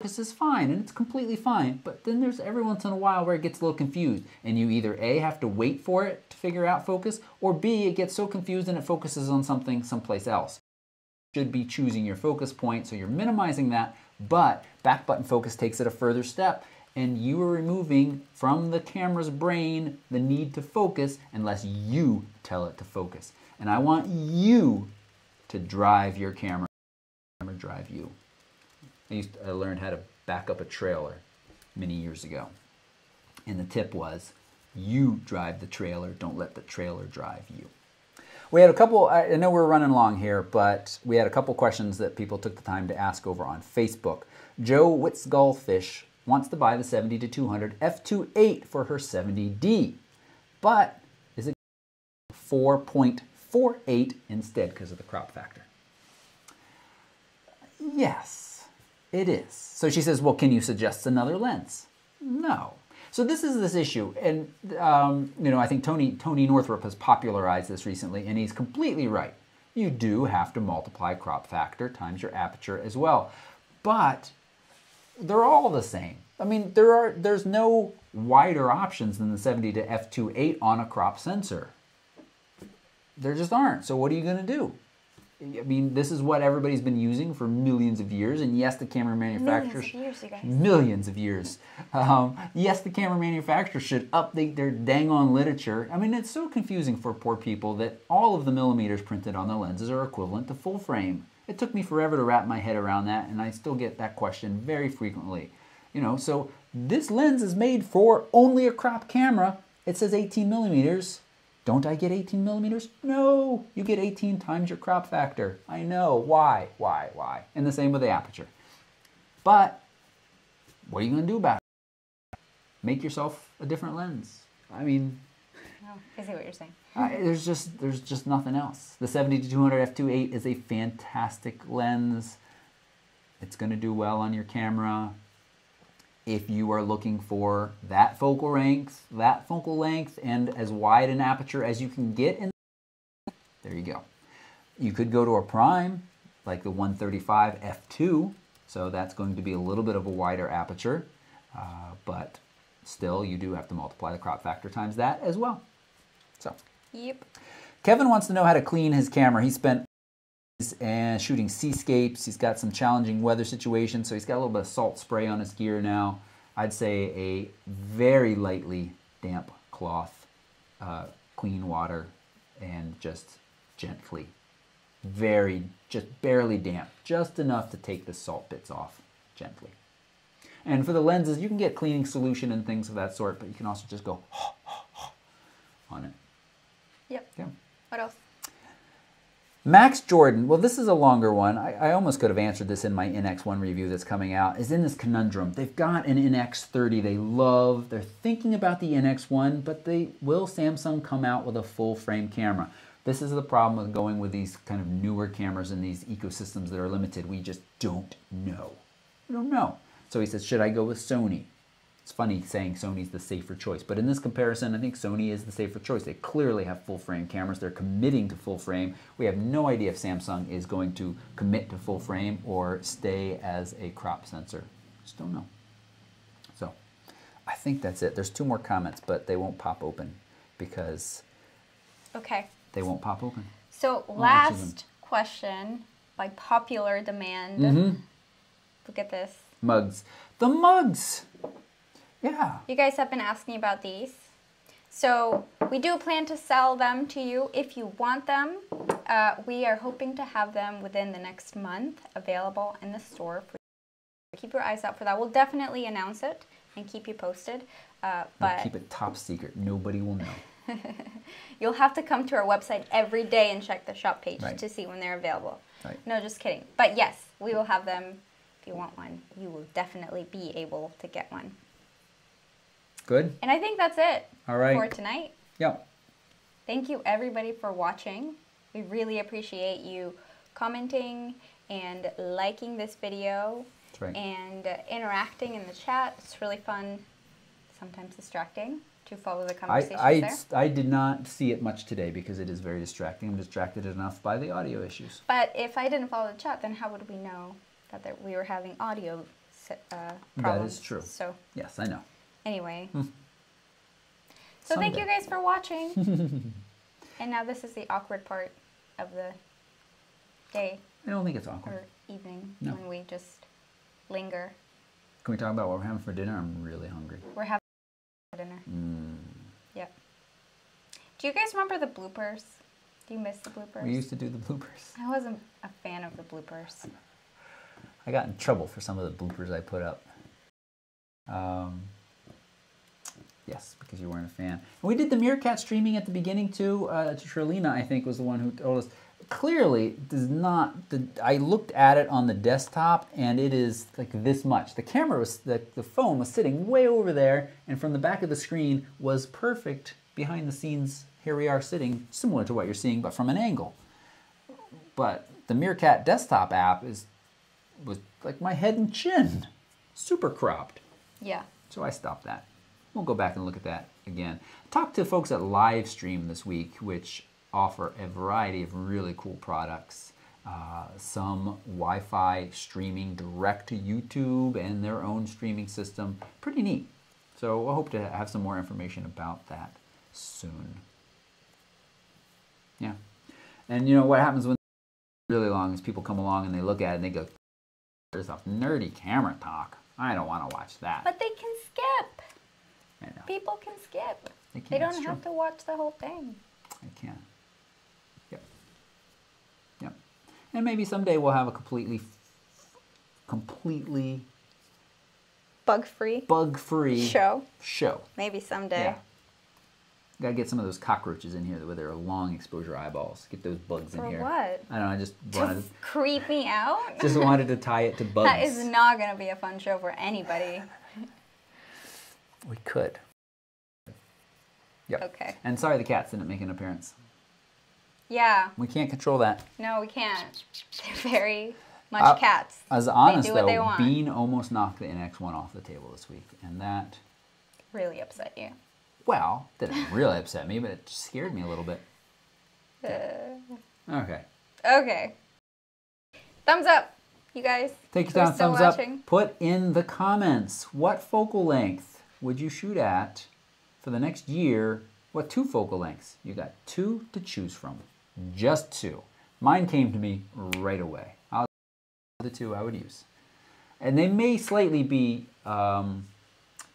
focus is fine and it's completely fine. But then there's every once in a while where it gets a little confused and you either A have to wait for it to figure out focus or B it gets so confused and it focuses on something someplace else you should be choosing your focus point, so you're minimizing that, but back button focus takes it a further step, and you are removing from the camera's brain the need to focus unless you tell it to focus. And I want you to drive your camera, camera drive you. I used I learned how to back up a trailer many years ago. And the tip was you drive the trailer, don't let the trailer drive you. We had a couple, I know we're running long here, but we had a couple questions that people took the time to ask over on Facebook. Joe Witzgullfish wants to buy the 70 to 200 f2.8 for her 70D, but is it 4.48 instead because of the crop factor? Yes, it is. So she says, well, can you suggest another lens? No. So this is this issue, and um, you know, I think Tony Tony Northrup has popularized this recently, and he's completely right. You do have to multiply crop factor times your aperture as well, but they're all the same. I mean, there are there's no wider options than the 70 to f2.8 on a crop sensor. There just aren't. So what are you going to do? I mean, this is what everybody's been using for millions of years, and yes, the camera manufacturers Millions of years, millions of years. Um, yes, the camera manufacturers should update their dang on literature. I mean, it's so confusing for poor people that all of the millimeters printed on the lenses are equivalent to full frame. It took me forever to wrap my head around that, and I still get that question very frequently. You know, so this lens is made for only a crop camera. It says 18 millimeters. Don't I get 18 millimeters? No, you get 18 times your crop factor. I know. Why? Why? Why? And the same with the aperture. But what are you to do about it? Make yourself a different lens. I mean, Oh, I see what you're saying. There's just there's just nothing else. The 70 to 200 f2.8 is a fantastic lens. It's going to do well on your camera. If you are looking for that focal length, that focal length, and as wide an aperture as you can get, in there you go. You could go to a prime, like the 135 f2, so that's going to be a little bit of a wider aperture, uh, but still you do have to multiply the crop factor times that as well. So. Yep. Kevin wants to know how to clean his camera. He spent and shooting seascapes. He's got some challenging weather situations, so he's got a little bit of salt spray on his gear now. I'd say a very lightly damp cloth, uh, clean water, and just gently, very, just barely damp, just enough to take the salt bits off gently. And for the lenses, you can get cleaning solution and things of that sort, but you can also just go [gasps] on it. Yep. Yeah. What else? Max Jordan, well, this is a longer one. I, I, almost could have answered this in my NX1 review that's coming out. Is in this conundrum. They've got an NX30 they love. They're thinking about the NX1, but they will Samsung come out with a full frame camera? This is the problem with going with these kind of newer cameras and these ecosystems that are limited. We just don't know. We don't know. So he says, should I go with Sony? It's funny saying Sony's the safer choice, but in this comparison, I think Sony is the safer choice. They clearly have full frame cameras. They're committing to full frame. We have no idea if Samsung is going to commit to full frame or stay as a crop sensor. Just don't know. So I think that's it. There's two more comments, but they won't pop open because okay. they won't pop open. So last question by popular demand. Mm -hmm. Look at this. Mugs. The mugs. Yeah. You guys have been asking about these. So we do plan to sell them to you if you want them. Uh, we are hoping to have them within the next month available in the store. For keep your eyes out for that. We'll definitely announce it and keep you posted. Uh, but we'll keep it top secret. Nobody will know. [laughs] You'll have to come to our website every day and check the shop page right. to see when they're available. Right. No, just kidding. But yes, we will have them. If you want one, you will definitely be able to get one. Good. And I think that's it All right. for tonight. Yep. Thank you everybody for watching. We really appreciate you commenting and liking this video right. and uh, interacting in the chat. It's really fun, sometimes distracting to follow the conversation I, I, there. I did not see it much today because it is very distracting. I'm distracted enough by the audio issues. But if I didn't follow the chat, then how would we know that, that we were having audio uh, problems? That is true. So Yes, I know. Anyway. [laughs] So Someday. thank you guys for watching. [laughs] and now this is the awkward part of the day. I don't think it's awkward. Or evening no. when we just linger. Can we talk about what we're having for dinner? I'm really hungry. We're having dinner. Mm. Yep. Do you guys remember the bloopers? Do you miss the bloopers? We used to do the bloopers. I wasn't a fan of the bloopers. I got in trouble for some of the bloopers I put up. Um, Yes, because you weren't a fan. And we did the Meerkat streaming at the beginning too. Uh, Trilina, I think, was the one who told us. Clearly, does not. The, I looked at it on the desktop, and it is like this much. The camera was the the phone was sitting way over there, and from the back of the screen was perfect behind the scenes. Here we are sitting, similar to what you're seeing, but from an angle. But the Meerkat desktop app is was like my head and chin, super cropped. Yeah. So I stopped that. We'll go back and look at that again. Talk to folks at Livestream this week, which offer a variety of really cool products. Uh, some Wi-Fi streaming direct to YouTube and their own streaming system. Pretty neat. So I hope to have some more information about that soon. Yeah. And you know what happens when really long is people come along and they look at it and they go, there's a nerdy camera talk. I don't want to watch that. But they can skip. People can skip. They, can, they don't have to watch the whole thing. They can. Yep. Yep. And maybe someday we'll have a completely, completely bug-free, bug-free show. Show. Maybe someday. Yeah. Gotta get some of those cockroaches in here with their long exposure eyeballs. Get those bugs For in here. what? I don't know. I just wanted. Just creep me out. just wanted to tie it to bugs. [laughs] That is not gonna be a fun show for anybody. We could. Yep. Okay. And sorry the cats didn't make an appearance. Yeah. We can't control that. No, we can't. They're very much uh, cats. As honest though, Bean almost knocked the NX1 off the table this week, and that really upset you. Well, didn't really upset me, but it scared me a little bit. Uh, okay. Okay. Thumbs up, you guys. Take it down, thumbs watching. up. Put in the comments what focal length would you shoot at for the next year, what two focal lengths? You got two to choose from. Just two. Mine came to me right away. The two I would use. And they may slightly be um,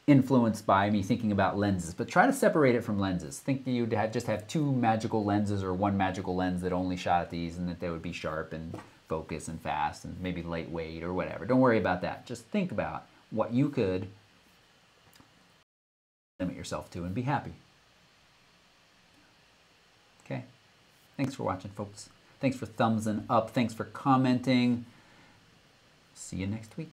influenced by me thinking about lenses, but try to separate it from lenses. Think you'd have, just have two magical lenses or one magical lens that only shot at these and that they would be sharp and focus and fast and maybe lightweight or whatever. Don't worry about that. Just think about what you could limit yourself to and be happy. Okay? Thanks for watching, folks. Thanks for thumbs and up. Thanks for commenting. See you next week.